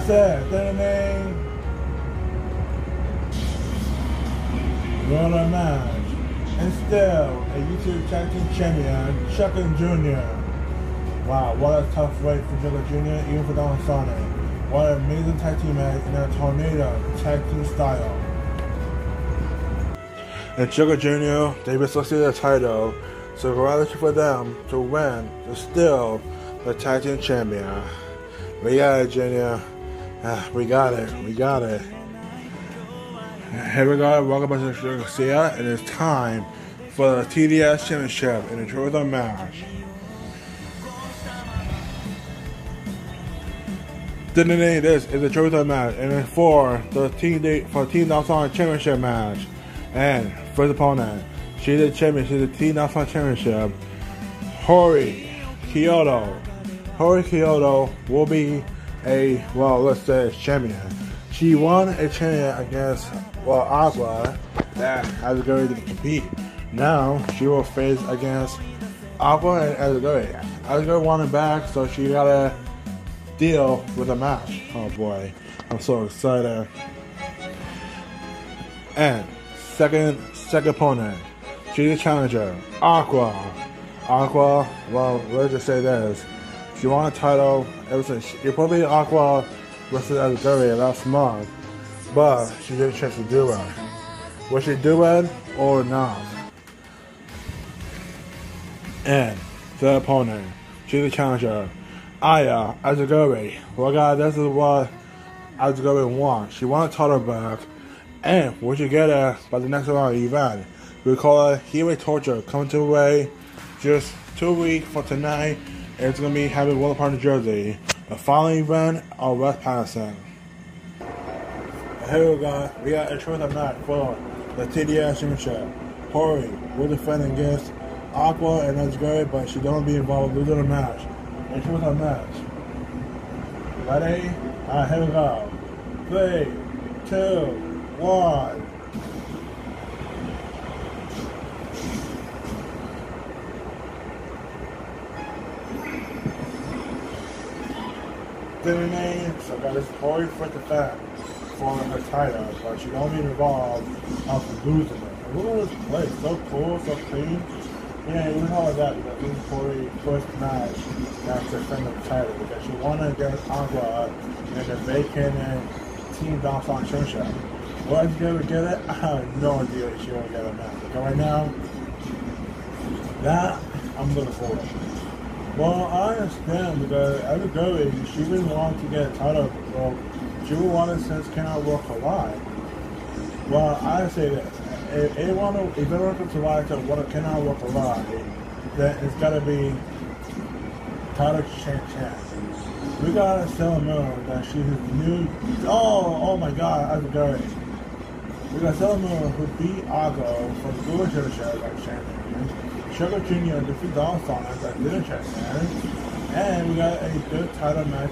That's it. Ding What a match. And still, a YouTube Tag Team Champion, Chucker Jr. Wow, what a tough fight for Chucker Jr. even for Don Sonic. What an amazing tag team match in a tornado tag team style. And Sugar Jr., they've associated the title, so congratulations for them to win, to still the tag team champion. Got it, Junior. Ah, we got it. We got it. Hey, we it. Welcome back to Sugar Garcia, and it's time for the TDS Championship in a triple match. This is a triple match, and for the team day, for Team Nassau Championship match. And first opponent, she's the champion. She's the Team Nassau Championship. Hori Kyoto. Hori Kyoto will be a well, let's say champion. She won a champion against well Aqua that going to compete Now she will face against Aqua and Asgari. won wanted back, so she got a deal with a match. Oh boy, I'm so excited. And second second opponent, she's the challenger, Aqua. Aqua, well, let's just say this. She won a title ever since she probably Aqua versus Asgari last month, but she didn't chance to do it. Was she doing or not? And the opponent, she's the challenger, Aya Azagari. Well, guys, this is what Azagari wants. She wants a title back, and we should get her by the next round event. We call it Heavyweight Torture coming to away just two weeks from tonight. It's gonna be having Willow Park, New Jersey. The following event on West Patterson. Here go. We got a trailer match for the TDS Championship. Hori will defend against Aqua and that's great, but she don't be involved losing the match. And she was a match. Ready? Alright, here we go. Three, two, one. The so I got this Hori for the fact for her title, but she don't be involved of losing it. And look at this place, so cool, so clean. Yeah, you know that this is Corey's first match that to defend the title because she won against Aqua in the vacant and uh, Team Dawson Championship. Was she gonna get it? I have no idea if she won't get it now. Because right now, that I'm looking forward. Well, I understand because every girl, she didn't want to get a title. Well, she want it since cannot work alive. Well, I say this: if anyone, if anyone comes to life to what cannot work alive, then it's got to be title champ champ. We gotta tell Moon that she's new. Oh, oh my God, I'm great. We got Sailor Moon who beat Argo from Guru Championship as champion. Sugar Jr. defeat Dawson as a dinner champion. And we got a good title match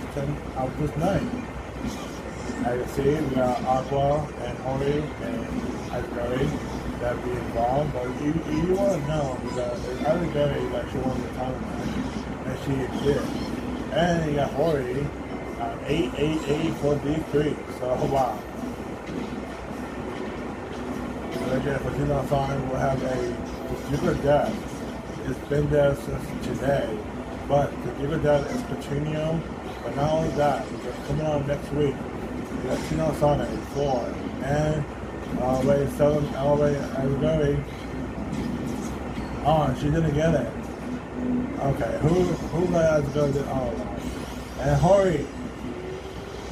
out this night. As you see, we got Aqua and Hori and Asgari that be involved. But you, you want to know because it's Asgari that she won the title match. And she did. And you got Hori, uh, 888 for D3. So, wow. Legend for Tina Fine will have a secret death. It's been there since today. But the secret death is Petronio. But not only that, it's coming out next week. We got Tina Sonic 4 and Ray 7 Already Asgari. Oh, she didn't get it. Okay, who who Asgari did oh and Hori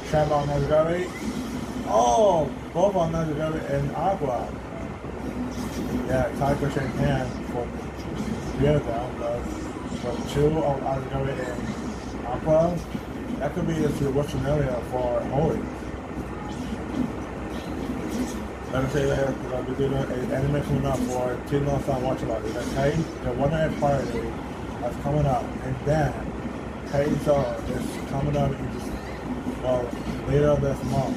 Trap on Asgari. Oh, both on Asgari and Aqua. Yeah, Tiger Champagne for three of them, but two of Asgari and Aqua, that could be the watching area for Holy. Let me say that uh, we're doing an anime coming up for Teen Law Fan Watch About It. Okay? The one night party that's coming up. And then Kaizo is coming up in this, well, later this month.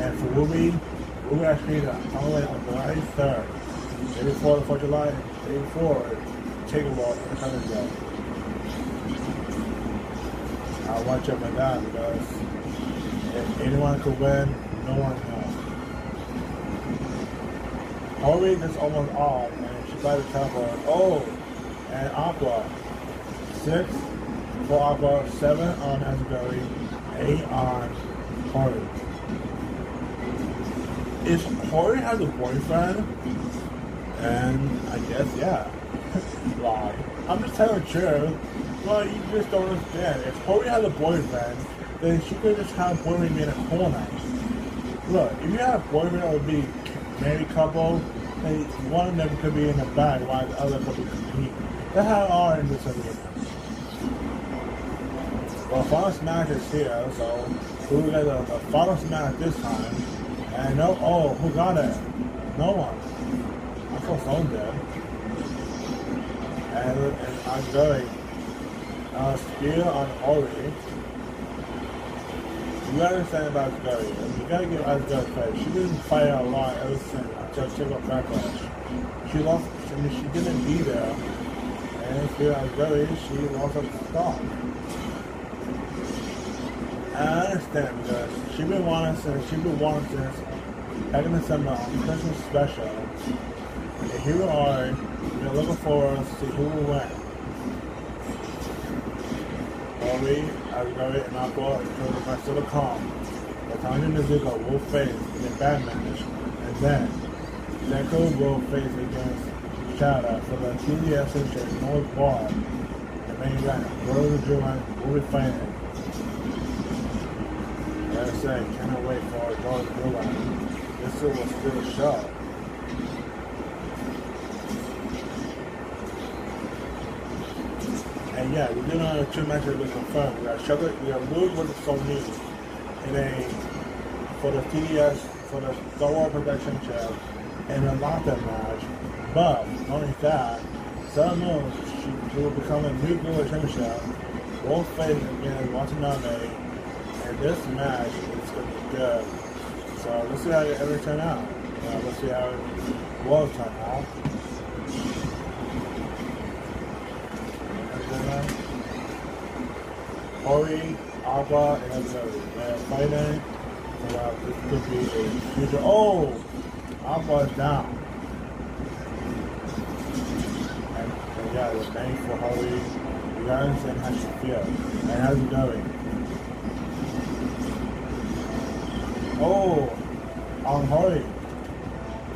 And for Ruby, Ruby actually is coming on July 3rd. Day before the 4th of July, before, take a walk country go. I'll watch out for that because if anyone could win, no one knows. Hori is almost off, and she by the temple. Oh, and Aqua. Six for Aqua, seven on Asbury, eight on Hori. Is Hori has a boyfriend? And I guess, yeah. Why? I'm just telling the truth. Well, you just don't understand. If Hori has a boyfriend, then she could just have a boyfriend in a corner. Look, if you had a boyfriend would be married couple, and one of them could be in the back while the other could be competing. That's how it are in this arena. Well, final smash is here, so who got the, the final smash this time? And no, oh, who got it? No one. So dead. And, and I'm going. Uh, spear on Ori. you gotta understand about Asgari. I you gotta give Asgari credit. She didn't fight a lot ever since got backlash. She lost. I mean, she didn't be there. And you're Asgari, she lost her stock. I understand because she been wanting since she been wanting since the summer on Christmas special. And here we are. We're looking forward to see who will win. Ori, Asgari, and Aqua until the rest of the calm. Latanya Mizuka will face in a bad match, and then Deku will face against Shadow for the TDS Century North Bar. The main event, Rose of Julian will be fighting. Like I said, cannot wait for Rose of Julian. This was still a show. And yeah, we did uh, two matches we confirmed. We got Sugar, we got Luke with the Sony in a for the TDS for the Star Wars Production Show in a lockdown match. But only that, Sarah Mills she, she will become a new Google Show. Will face against Watanabe, and this match is gonna be good. So let's see how it ever turn out. Uh, let's see how it will turn out. Ori, Aqua, and everybody. They're fighting. So uh, this could be a future. Oh! Aqua is down. And, and yeah, we're paying for. You gotta understand how she feels. And how's it going? Oh! On Hori.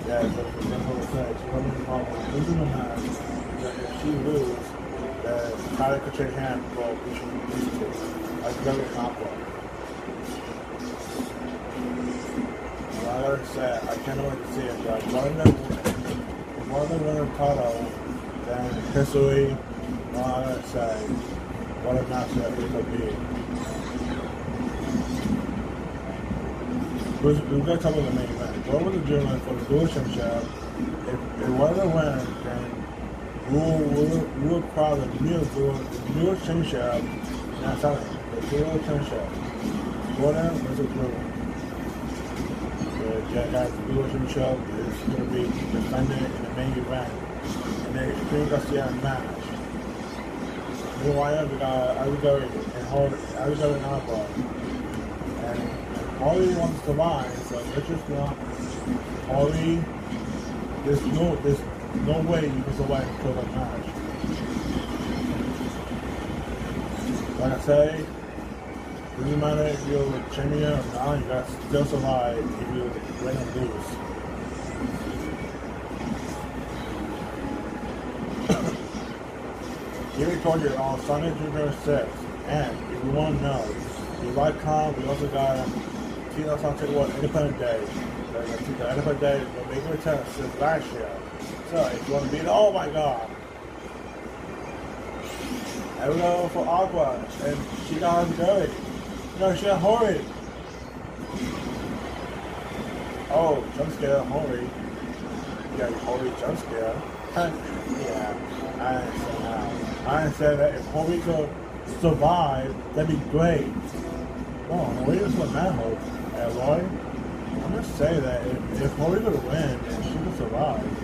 Yeah, so that's what I said. She's running the problem. The. That if she loses, the shake hand for we should lose to. That's very Aqua. Like I said, I can't wait to see it, but one of them, one of winner title, then history, well, I say, what a that it could be. We're going to about the main event. What was the German for the Dualism show? If it wasn't win, then we'll, we'll, we'll the new Dual, the new Chin show, not something, the Dual Chin show. Gordon versus Bruin. The Jackass Dual Chin show is going to be defended in the main event in the Extreme Garcia match. Meanwhile, we got Aligari and Hold Aligari and Alba. And Holly wants to buy, so just not. Holly, there's no, there's no way you can survive until that match. Like I say, doesn't matter if you're champion or not, you got to still survive if you win and lose. We told you on Sunday, June 6th. And if you want to know, like con, we also got Tino Santa What Independent Day. The, the, the Independent Day make a return since last year. You want to beat, oh my god. And we go for Aqua, and she got good. No, she got Hori. Oh, jump scare, Hori. Yeah, Hori jump scare. yeah, I understand now. I understand that if Hori could survive, that'd be great. Oh, Hori is what man hope. Eh, and I'm gonna say that if, if Hori could win, and she could survive.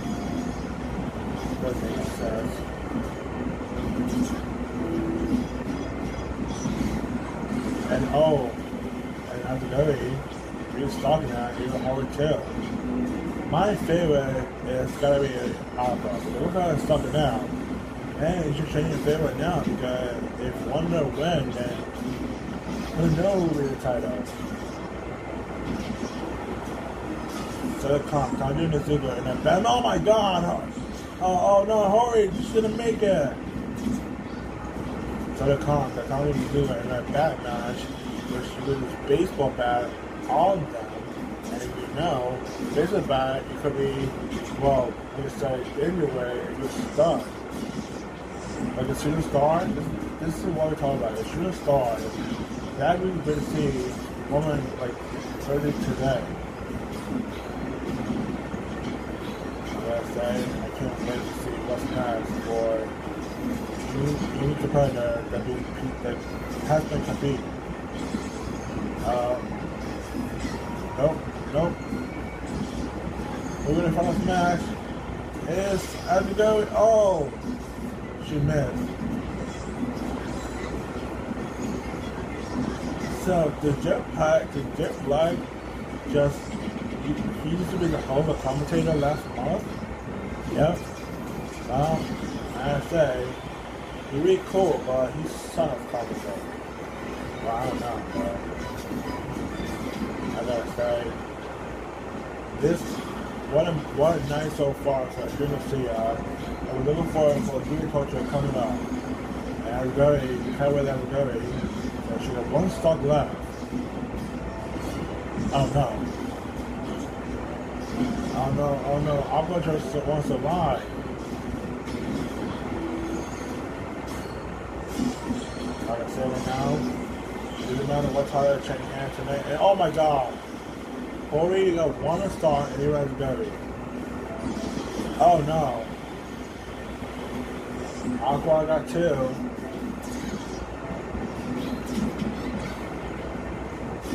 And oh, and after Gary, he was talking that even Howard too. My favorite is gotta be Alpha. So we're gonna stop it now. And you should change your favorite now because if one them win, then who knows who will the title. So the comp, Tanya Nazuka, and then oh my god! Oh, oh no, Hori, just didn't make it! So the comp, the Tanya Nazuka, in that bat match, where she loses baseball bat on them. And if you know, baseball bat, it could be, well, we say anyway, it was stuck. Like a shooting star, this, this is what we're talking about. A shooting star, that would be good to see woman like 30 today. Say, I can't wait to see what's next for any competitor that, be, that has been competing. Uh, nope, nope. Moving in front of Smash is as we go. Oh, she missed. So the jetpack, the jet flag, just he, used to be the home of commentator last month. Yep. Well, I say he's really cool, but he's son of commentator. Well, I don't know, but I gotta say this what a what a night so far. To see. Uh, I'm looking forward for junior culture coming up. And that I'm very. So she got one stock left. Oh no. Oh no, oh no, Aqua just wants to survive. Like I said right now, doesn't matter what title change hands tonight. And oh my god. Already got one star and he runs Berry. Oh no. Aqua got two.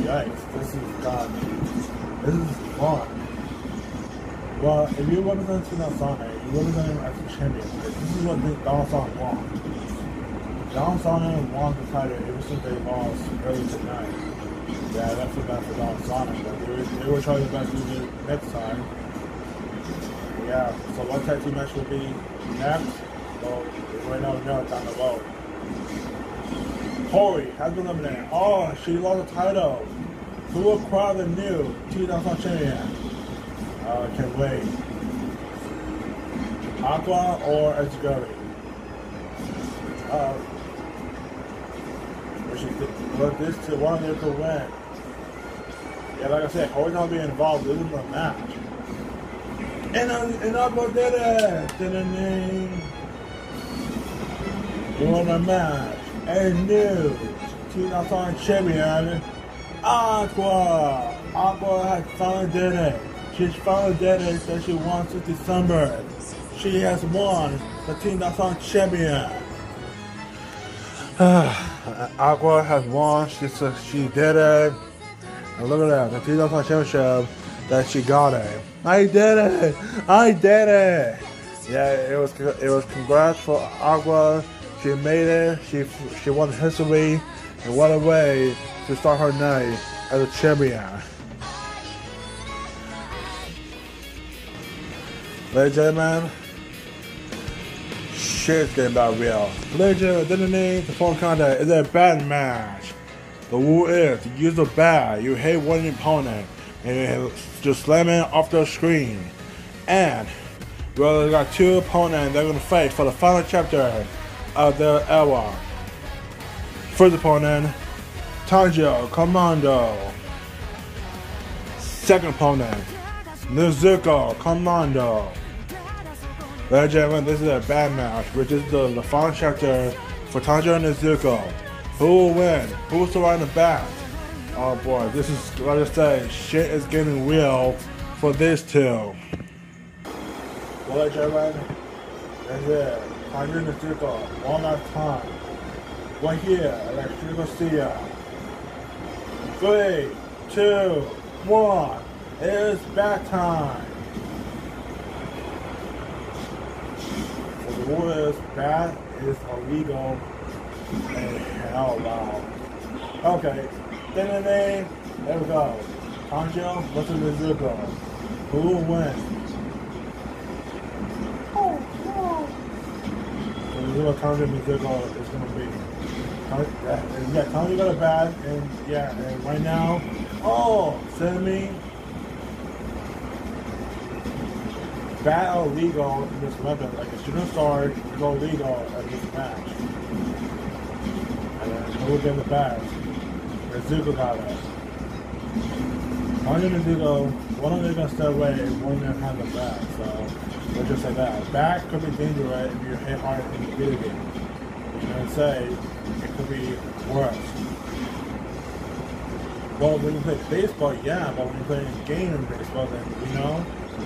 Yikes, this is god. This is fun. Well, if you represent Tuna Sonic, you represent him as a champion. This is what Don Sonic wants. Don Sonic won the title ever since they lost early tonight. Yeah, that's the best for Don Sonic, but they were, they were trying to do it next time. Yeah, so what tag team match will be next? Well, right now, we know down the road. Tori has been eliminated. Oh, she lost the title. Who will crown the new 2000 champion? Uh, can wait. Aqua or Edgeguri? Uh, but she but this to one of to win. Yeah, like I said, Corey's not be involved. This is a match. And uh, and Aqua did it. Did a name. Won a match. And new 2000 champion, Aqua. Aqua has finally did it. She's finally it that she won since December. She has won the 2000 champion. Aqua has won. She she did it. And look at that, the 2000 championship that she got it. I did it. I did it. Yeah, it was it was congrats for Aqua. She made it. She she won history. And what a way to start her night as a champion. Ladies and gentlemen, shit's getting about real. Ladies and gentlemen, the phone contact is a bad match. The rule is you use the bat, you hit one opponent, and just slam it off the screen. And well, they got two opponents they're gonna fight for the final chapter of the era. First opponent, Tanjo Commando. Second opponent, Nezuko Commando. Ladies and gentlemen, this is a bad match, which is the, final chapter for Tanjo and Nezuko. Who will win? Who will survive the bat? Oh boy, this is, like I say, shit is getting real for this two. Well, gentlemen, that's it. Tanjo and Nezuko, one last time. One here, Electrical Sia. Three, two, one. It's bat time. The rule is illegal and hell wow. Okay. Then the name, there we go. Tanjo versus Mizuko. Who will win? So this is what Tanjo Mizuko is gonna be. Yeah, Tanjo got a bat and yeah, and right now, oh, Semi bat or legal in this weapon. Like a shooting is all legal at this match. And then who get the bat? Nezuko got it. Tanjo and Nezuko, one of them gonna stay away, one of them have the bat. So let's just say that. Bat could be dangerous if you hit hard in the video game. You know what I'm saying? It could be worse. Well, when you play baseball, yeah, but when you play a game in baseball, then you know,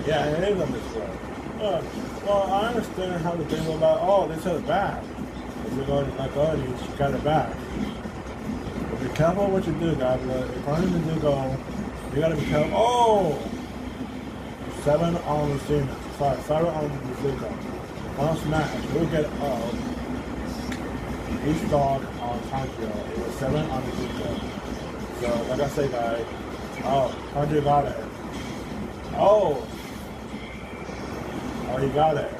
yeah, it is on way. Uh, well, I understand how the thing about, oh, this is bad. If you're going to like, oh, you got it back. But be careful what you do, guys. If running the do go, you gotta be careful. Oh! Seven on the Cena. Sorry, seven on the Zuko. On Smash, we'll get up. Each dog on Tanjiro. It was seven on the Zuko. So, like I say, guys. Oh, Tanjiro got it. Oh! Oh, he got it.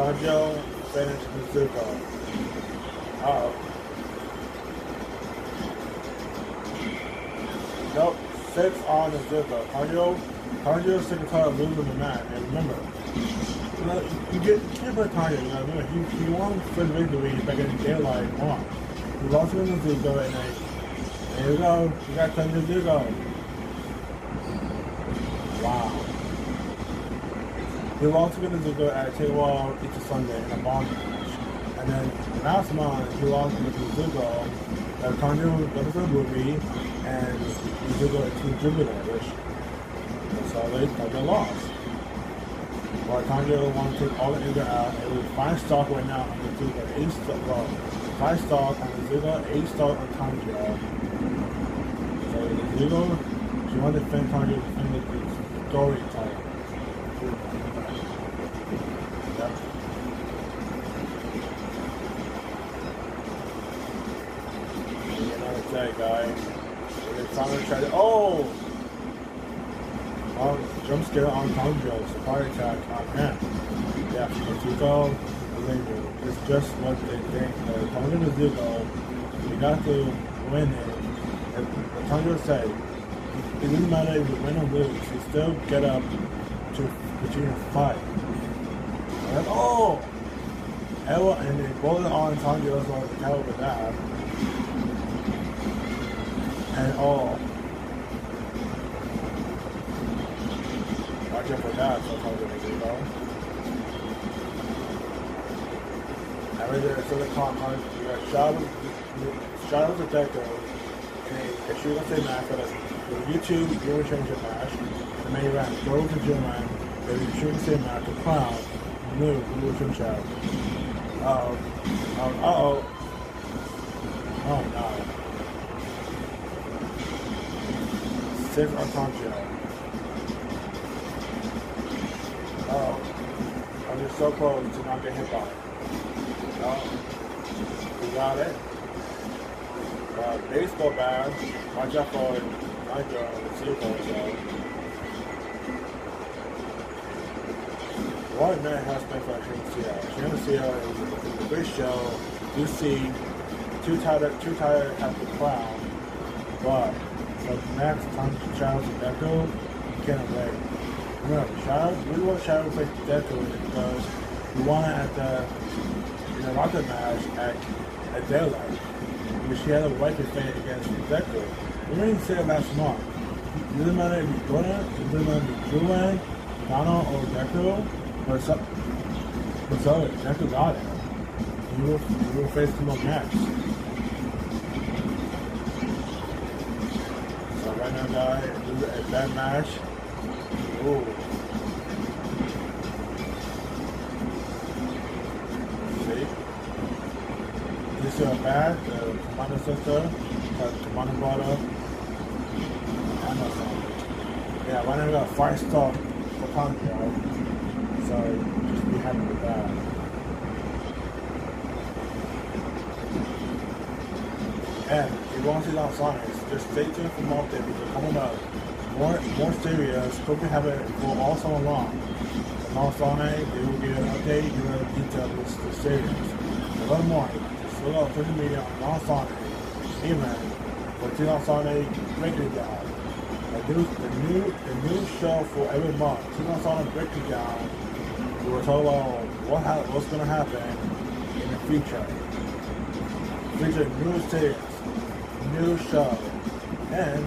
Tanjiro finished Mizuko. Uh-oh. Nope, six on Mizuko. And tired of losing the match. And remember, you, know, you, get, you can't Tanjiro. You know, remember, he, he won for the victory back in Daylight 1. He lost to Mizuko and then, there you go, you got Tanjiro Mizuko. Wow. He lost to Mizuko at Taiwan Easter Sunday in a match. And then last month, he lost to Tanjiro got to the movie and Mizuko to Jupiter, which so they, they lost. But Tanjiro wanted to take all the anger out. It was five stock right now on Mizuko, eight stock, well, five stock on Mizuko, eight stock on Tanjiro. So Mizuko, she wanted to defend Tanjiro, defend the story title. Yep. Another tag guy. They finally tried to. Oh! Oh, jump scare on Tanjiro. Fire attack on him. Yeah, Mizuko, Laser. It's just what they think. Uh, Tanjiro Mizuko, you got to win it. And Tanjiro said, it doesn't matter if you win or lose, you still get up to to fight. And oh! Ella, and they it on Tanjiro's on the hell with that. And oh. Watch out for that, so Tanjiro Mizuko. And right there, so the comp, you got Shadow, Shadow Detective, and a shooting say for YouTube Game Changer match, the main event, Go to German, the shooting say match, the Crown, new Evolution Show. Uh-oh. Um, uh-oh. Oh, no. Six Arcangel. Oh. I'm just so close to not get hit by it. Oh. We got it. Uh, baseball bat. Watch out for Nitro and the Super so. One minute has been for Shansia. Shansia is a great show. You see two tighter two tighter at the crown, but the next time to Shadows and Deku can't wait. Remember, Shadows we want Shadows to play Deku because we want it at the in the rocket match at at daylight. Because she had a to defend against Deku. Didn't say it last month. It doesn't matter if you're it doesn't matter if Julian, Donna, or Deku, but so, but so Deku got it. You will, you will face him up next. So right now, guys, this is a bad match. Ooh. See? This is a bad, the commander sister, the commander brother. I know something. Yeah, right now we got five star for Conquer. So just be happy with that. And if you want to see on Sonics, just stay tuned for more updates because coming up, more more serious, hope you have it for all summer long. And on Sonic, they will give an update, you a detail of this, the series. A little more, just up social media on Sonic, even for on Sonic Breaking Down. New, the new, the new show for every month, Teen on Sonic Breaking Down. We were told about what ha- what's going to happen in the future. Future new series, new show, and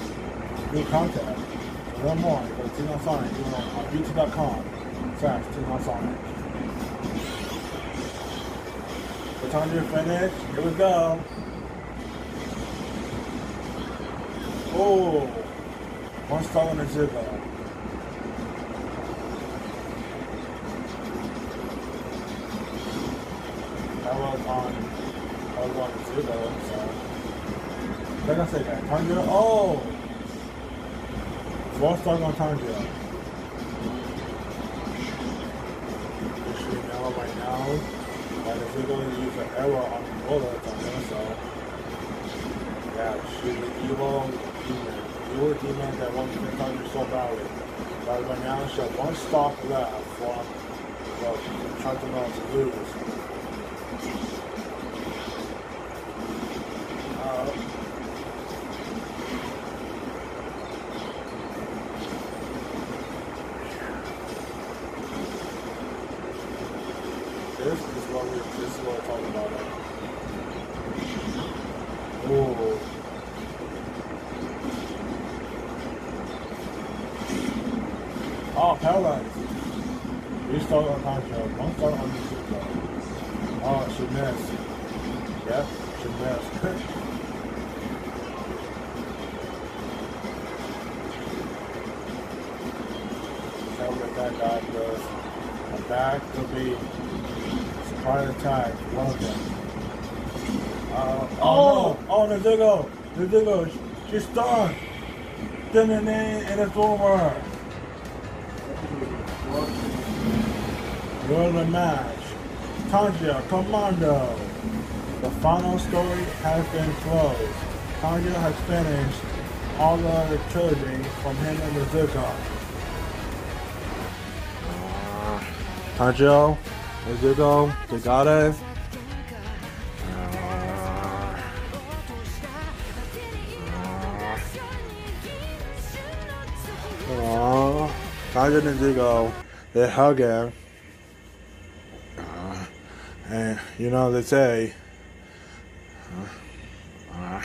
new content. A little more, Teen on Sonic, you know, on youtube.com slash on Sonic. The time to finish, here we go. Oh, one star on the zipper. That was on I was on Zuko, so. Like I said, guys, Tanjiro, oh! Four stars on Tanjiro. Issuing now right now. And if we're going to use an arrow on the bullet, Tanjiro, so. Yeah, shoot the evil demon. Evil demon that wants to Tanjiro so badly. But right now, she has one stop left for, well, Tanjiro to lose. Uh, This is what we this is what we're talking about. Ooh. Oh, paralyzed. We start on Concho. One start on the Super. Oh, she missed. Yep, she missed. Tell what that guy does. A back to be surprise attack. One of them. Uh, oh, no. oh, Nazigo, she's. Then and it's over. You're the match. Tanja, Commando. The final story has been closed. Tanja has finished all the trilogy from him and Nezuko. Tanjiro, Nezuko, they Tanjiro and Nezuko, they're hugging. Uh, and you know they say, uh,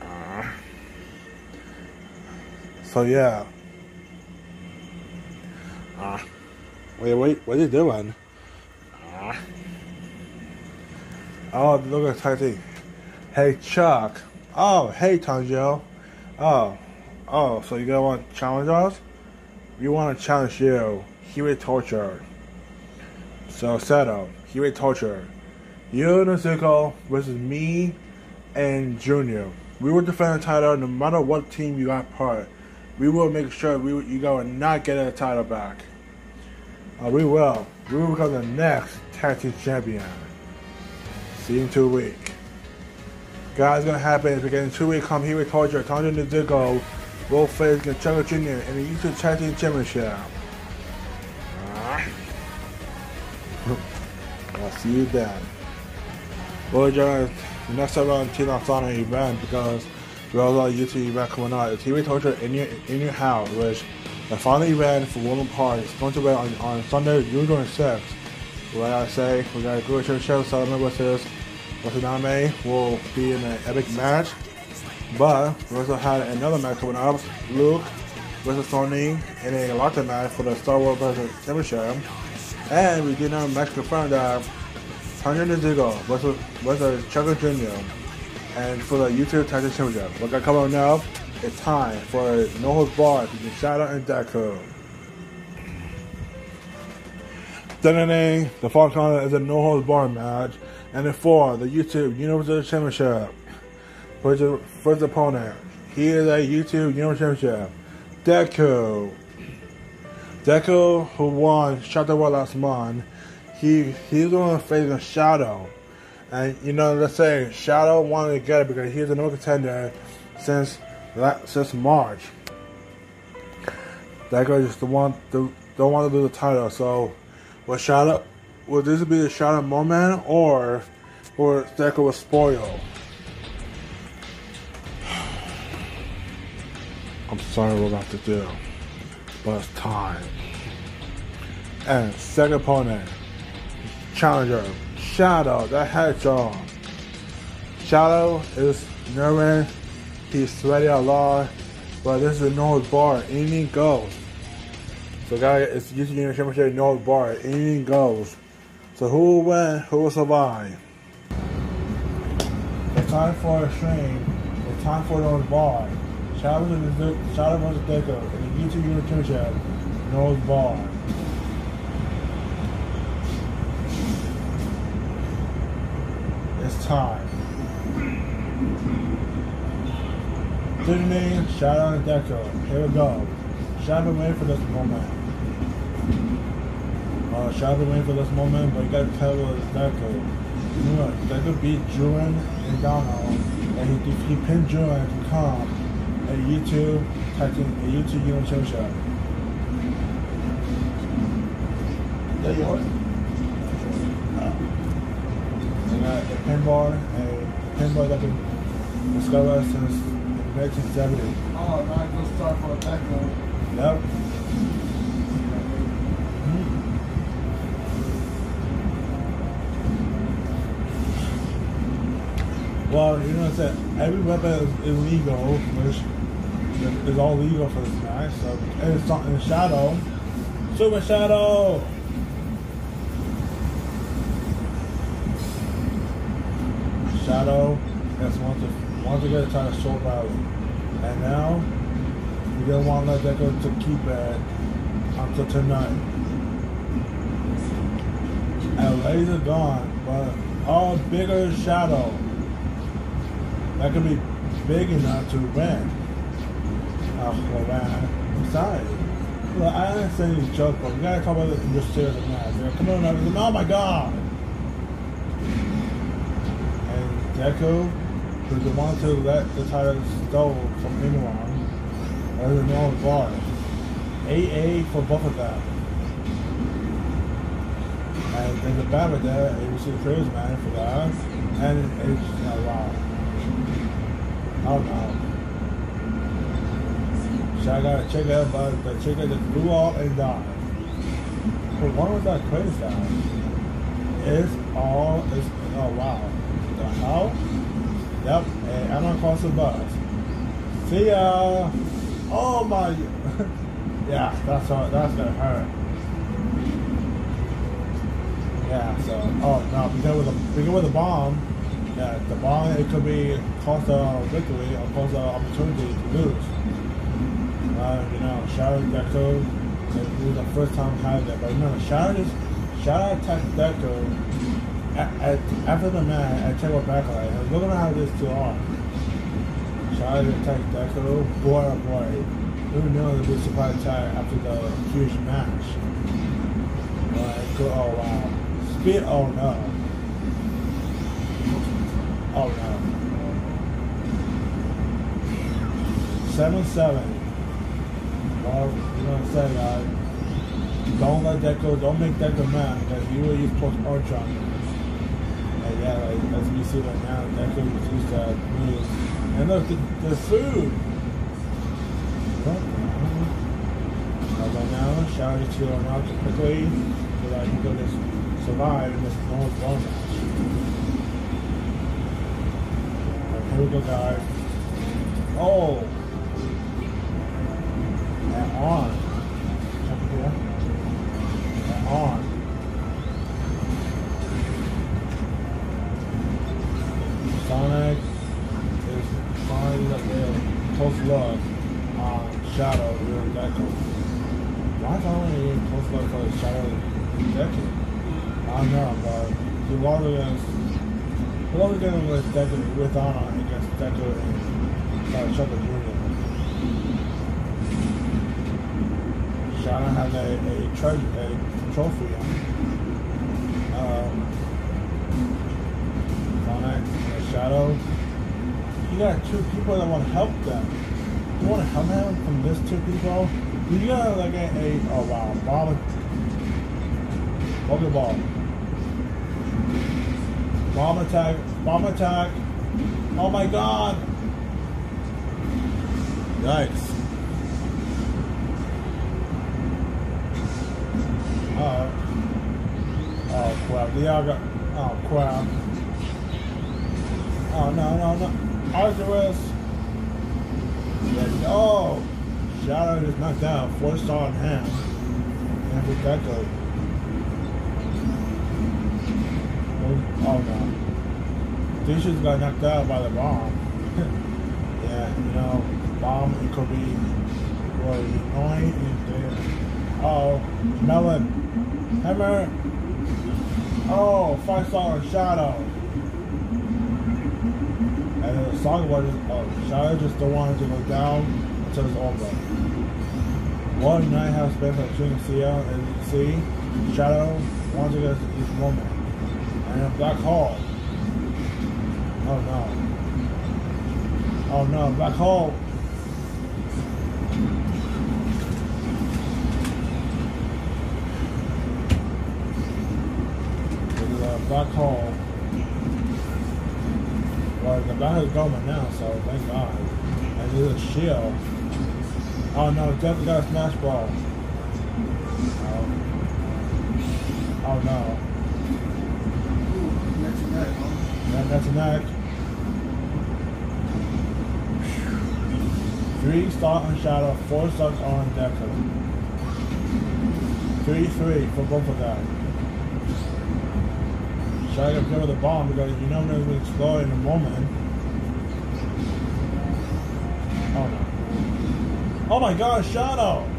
uh, so yeah. Wait, wait, what are you doing? Oh, look at Tati. Hey, Chuck. Oh, hey, Tanjiro. Oh, oh, so you gonna want to challenge us? We want to challenge you. Huey Torture. So, Seto, Huey Torture. You, Nezuko, versus me and Junior. We will defend the title no matter what team you got part. We will make sure we you go and not get a title back. Uh, we will. We will become the next tag team champion. See you in two weeks. Guys, gonna happen is we get in two weeks. Come here with Torture. Tony Nezuko will face Chuck Jr. in the YouTube Tag Team Championship. I'll see you then. Well, guys, the next ever on Team Sonic event because we also have a YouTube event coming out. It's TV Torture in your in your house, which the final event for Women Party is going to be on, on Sunday, June 26th. Like I say, we got a good show, Solomon versus Watanabe will be in an epic match. But we also had another match coming up, Luke versus Sony in a locker match for the Star Wars versus Championship. And we did not match confirmed that Tanya Nezuko versus, versus Chuck Jr. And for the YouTube Tag Championship. What got coming now, it's time for No Holds Barred between Shadow and Deku. Then the contest is a No Holds Barred match. And then four, the YouTube Universal Championship. First, first opponent, he is a YouTube Universal Championship. Deku. Deku, who won Shadow War last month, he he's the one facing Shadow. And you know, let's say Shadow wanted to get it because he's a no contender since since March. Deku just one the, don't want to lose the title. So, will Shadow will this be the Shadow moment or or Deku will spoil? I'm sorry I have to do, but it's time. And second opponent, challenger, Shadow, the Hedgehog. Shadow is nervous, he's sweaty a lot, but this is a no bar, anything goes. So guys, it's YouTube Union Championship no bar, anything goes. So who will win, who will survive? It's time for a stream, it's time for those bar. Shadow versus Shadow versus Deku in the YouTube Union Championship, no bar. It's time. Disney, shout out to Deku. Here we go. Shout out waiting for this moment. Uh, shout out waiting for this moment, but you gotta tell us Deku. Know, Deku beat Julian and Donald, and he, he pinned Julian to come at YouTube, typing a YouTube Young Show Show. Yeah, you are. And uh, the pinball, a pinball that been discovered since 1970. Oh, not good start for Deku. Yep. Well, you know what I'm? Every weapon is illegal, which is all legal for this guy. So, and it's in Shadow. Super Shadow! Shadow has wanted to, wanted to get a try to short rally. And now, we don't want to let that go to keep it until tonight. And laser gone, but all bigger shadow that could be big enough to win. Man, I'm sorry. Look, I understand you joke, but we gotta talk about this in just serious matter. Come on, everything. Oh my god! And Deku, who's the one to let the title stole from anyone, other than all bars. AA for both of them. And there's a battle there, you see the Crazy Man for that. And it's, oh wow. Oh no. So I gotta check out but the chicken that blew off and died. But one was that crazy guy. It's all it's oh wow. The house? Yep, and I'm gonna cross the bus. See ya. Oh my Yeah, that's all that's gonna hurt. Yeah, so oh no, because with a because with a bomb, yeah, the bomb it could be cost a victory or cost an opportunity to lose. Uh, you know, Shadow Deku, it was the first time I had that, but you know, Shadow is Shadow attacked Deku at, at, after the match at Table Backlight. And we're gonna have this too on. Shadow attacked Deku, boy oh boy. We didn't know it would be surprise attack after the huge match. Like, oh wow. Speed, oh no. Oh no. Seven seven. Well, you know what I'm saying, guys. Don't let that go. Don't make that go mad because you will use post arch on. And yeah, like, as we see right now, that could use that move. And look, the, the food. Uh, right now, shout out to Ronaldo quickly so that he can just survive in this normal match. Guys. Oh! And on. And on. Sonic is up there. Close love on Shadow during Deku. Why is only close love for Shadow Deku? I don't know, but he lost against against with Deku with Honor against and uh, Chuck Jr. Shadow has a, a a trophy um Sonic Shadow. You got two people that want to help them. You want to help them from this two people? You got like a, a oh wow, bomb Pokeball. Bomb attack, bomb attack. Oh my god! Yikes. Uh oh crap. Diaga oh crap. Oh no no no. Yeah, oh Shadow is knocked out, four star in hand. And with that go. Oh, no. Dishes got knocked out by the bomb. yeah, you know, bomb could be really annoying if they Oh, melon. Hammer. Oh, five star shadow. And the song was uh, Shadow just don't want to go down until it's over. One night has for King Sia and see Shadow wants to get each moment. A black hole. Oh no. Oh no, black hole. There's a black hole. Well, the battle is going now, so thank God. And there's a shield. Oh no, Death got a smash ball. Oh, oh no. Ooh, next night, huh? That, that's a neck. Three start on Shadow, four stars on Deku. Three three for both of them. Can play with the bomb because you know going to explode in a moment. Oh no. Oh my god, Shadow!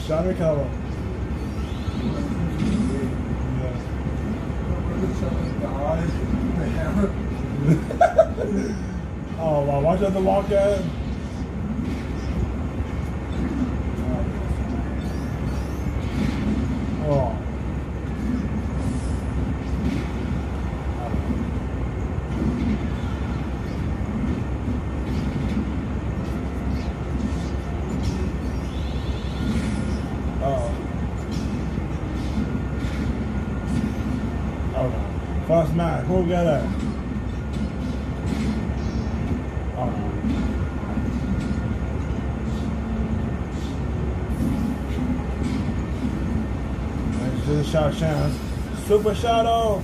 No, Shadow color. Yeah. The eyes, the hammer. Oh wow, watch out the lock in. Super Shadow!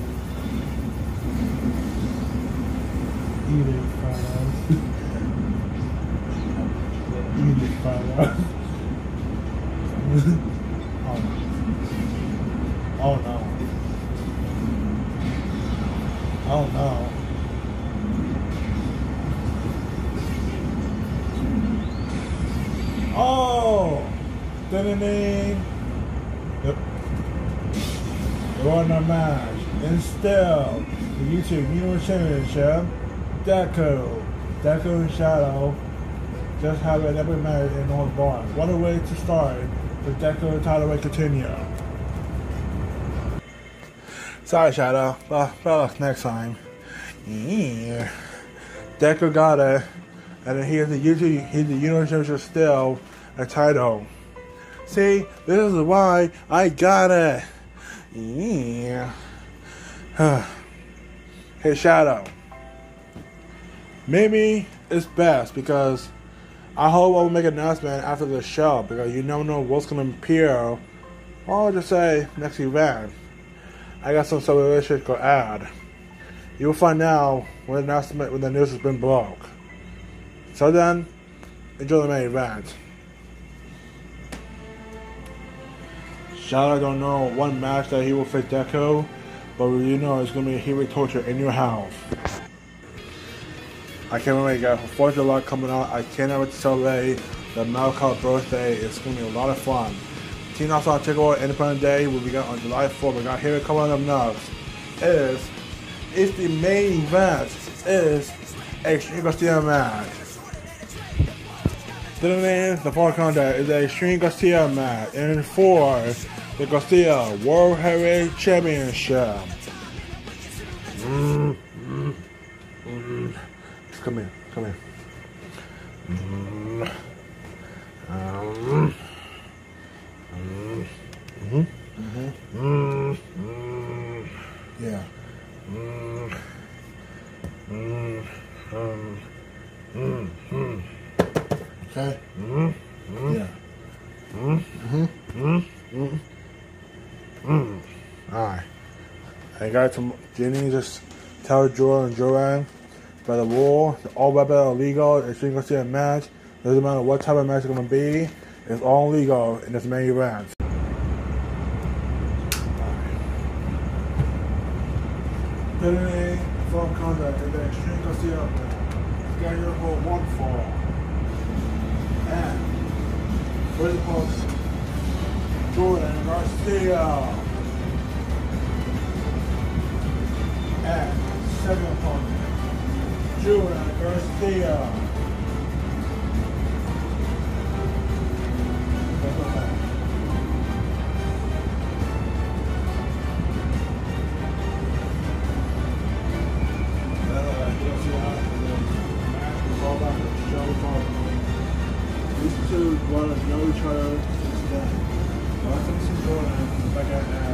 Eat it, fellas. Eat it, fellas. Oh. oh no. Oh no. Oh no. Oh! Yep. We're on a match. And still, the YouTube Universe Championship, Deku. Deku and Shadow just have an epic match in North Bar. What a way to start the Deku title way continue. Sorry, Shadow. But luck next time. Yeah. Deku got it. And then here's the YouTube, here's the Universe Championship still a title. See, this is why I got it. Yeah. hey, Shadow. Maybe it's best because I hope I will make an announcement after the show because you never know what's going to appear. Or I'll just say next event. I got some celebration to add. You'll find out when the announcement when the news has been broke. So then, enjoy the main event. Shadow don't know one match that he will face Deku, but you know it's gonna be a hero torture in your house. I can't wait, guys. For Fourth of July coming out, I cannot wait to celebrate the Malcolm birthday. It's gonna be a lot of fun. Teen Awesome Takeover Independence Day will be on July 4th. We got here coming up next is is the main event is Extreme Garcia match. Then the fourth contest is a Extreme Garcia match, and for the Garcia World Heavyweight Championship. Mm, mm, mm. Come here, come here. Mm, um, mm, mhm, mm, mm, yeah. Mm, mm, um, mm, mm. Okay. Mm, mm, yeah. Mm, mm, mm, mm, mm. All right. I got from Ginny just tell Jordan and Joanne by the rule, all weapons are legal. If you're gonna see a match, doesn't matter what type of match it's gonna be, it's all legal in this event. Today, from conduct in the Extreme Garcia scheduled for one fall. And first post Jordan Garcia. And second opponent, Jordan Garcia. These two want to know each other. Last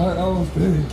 That was big.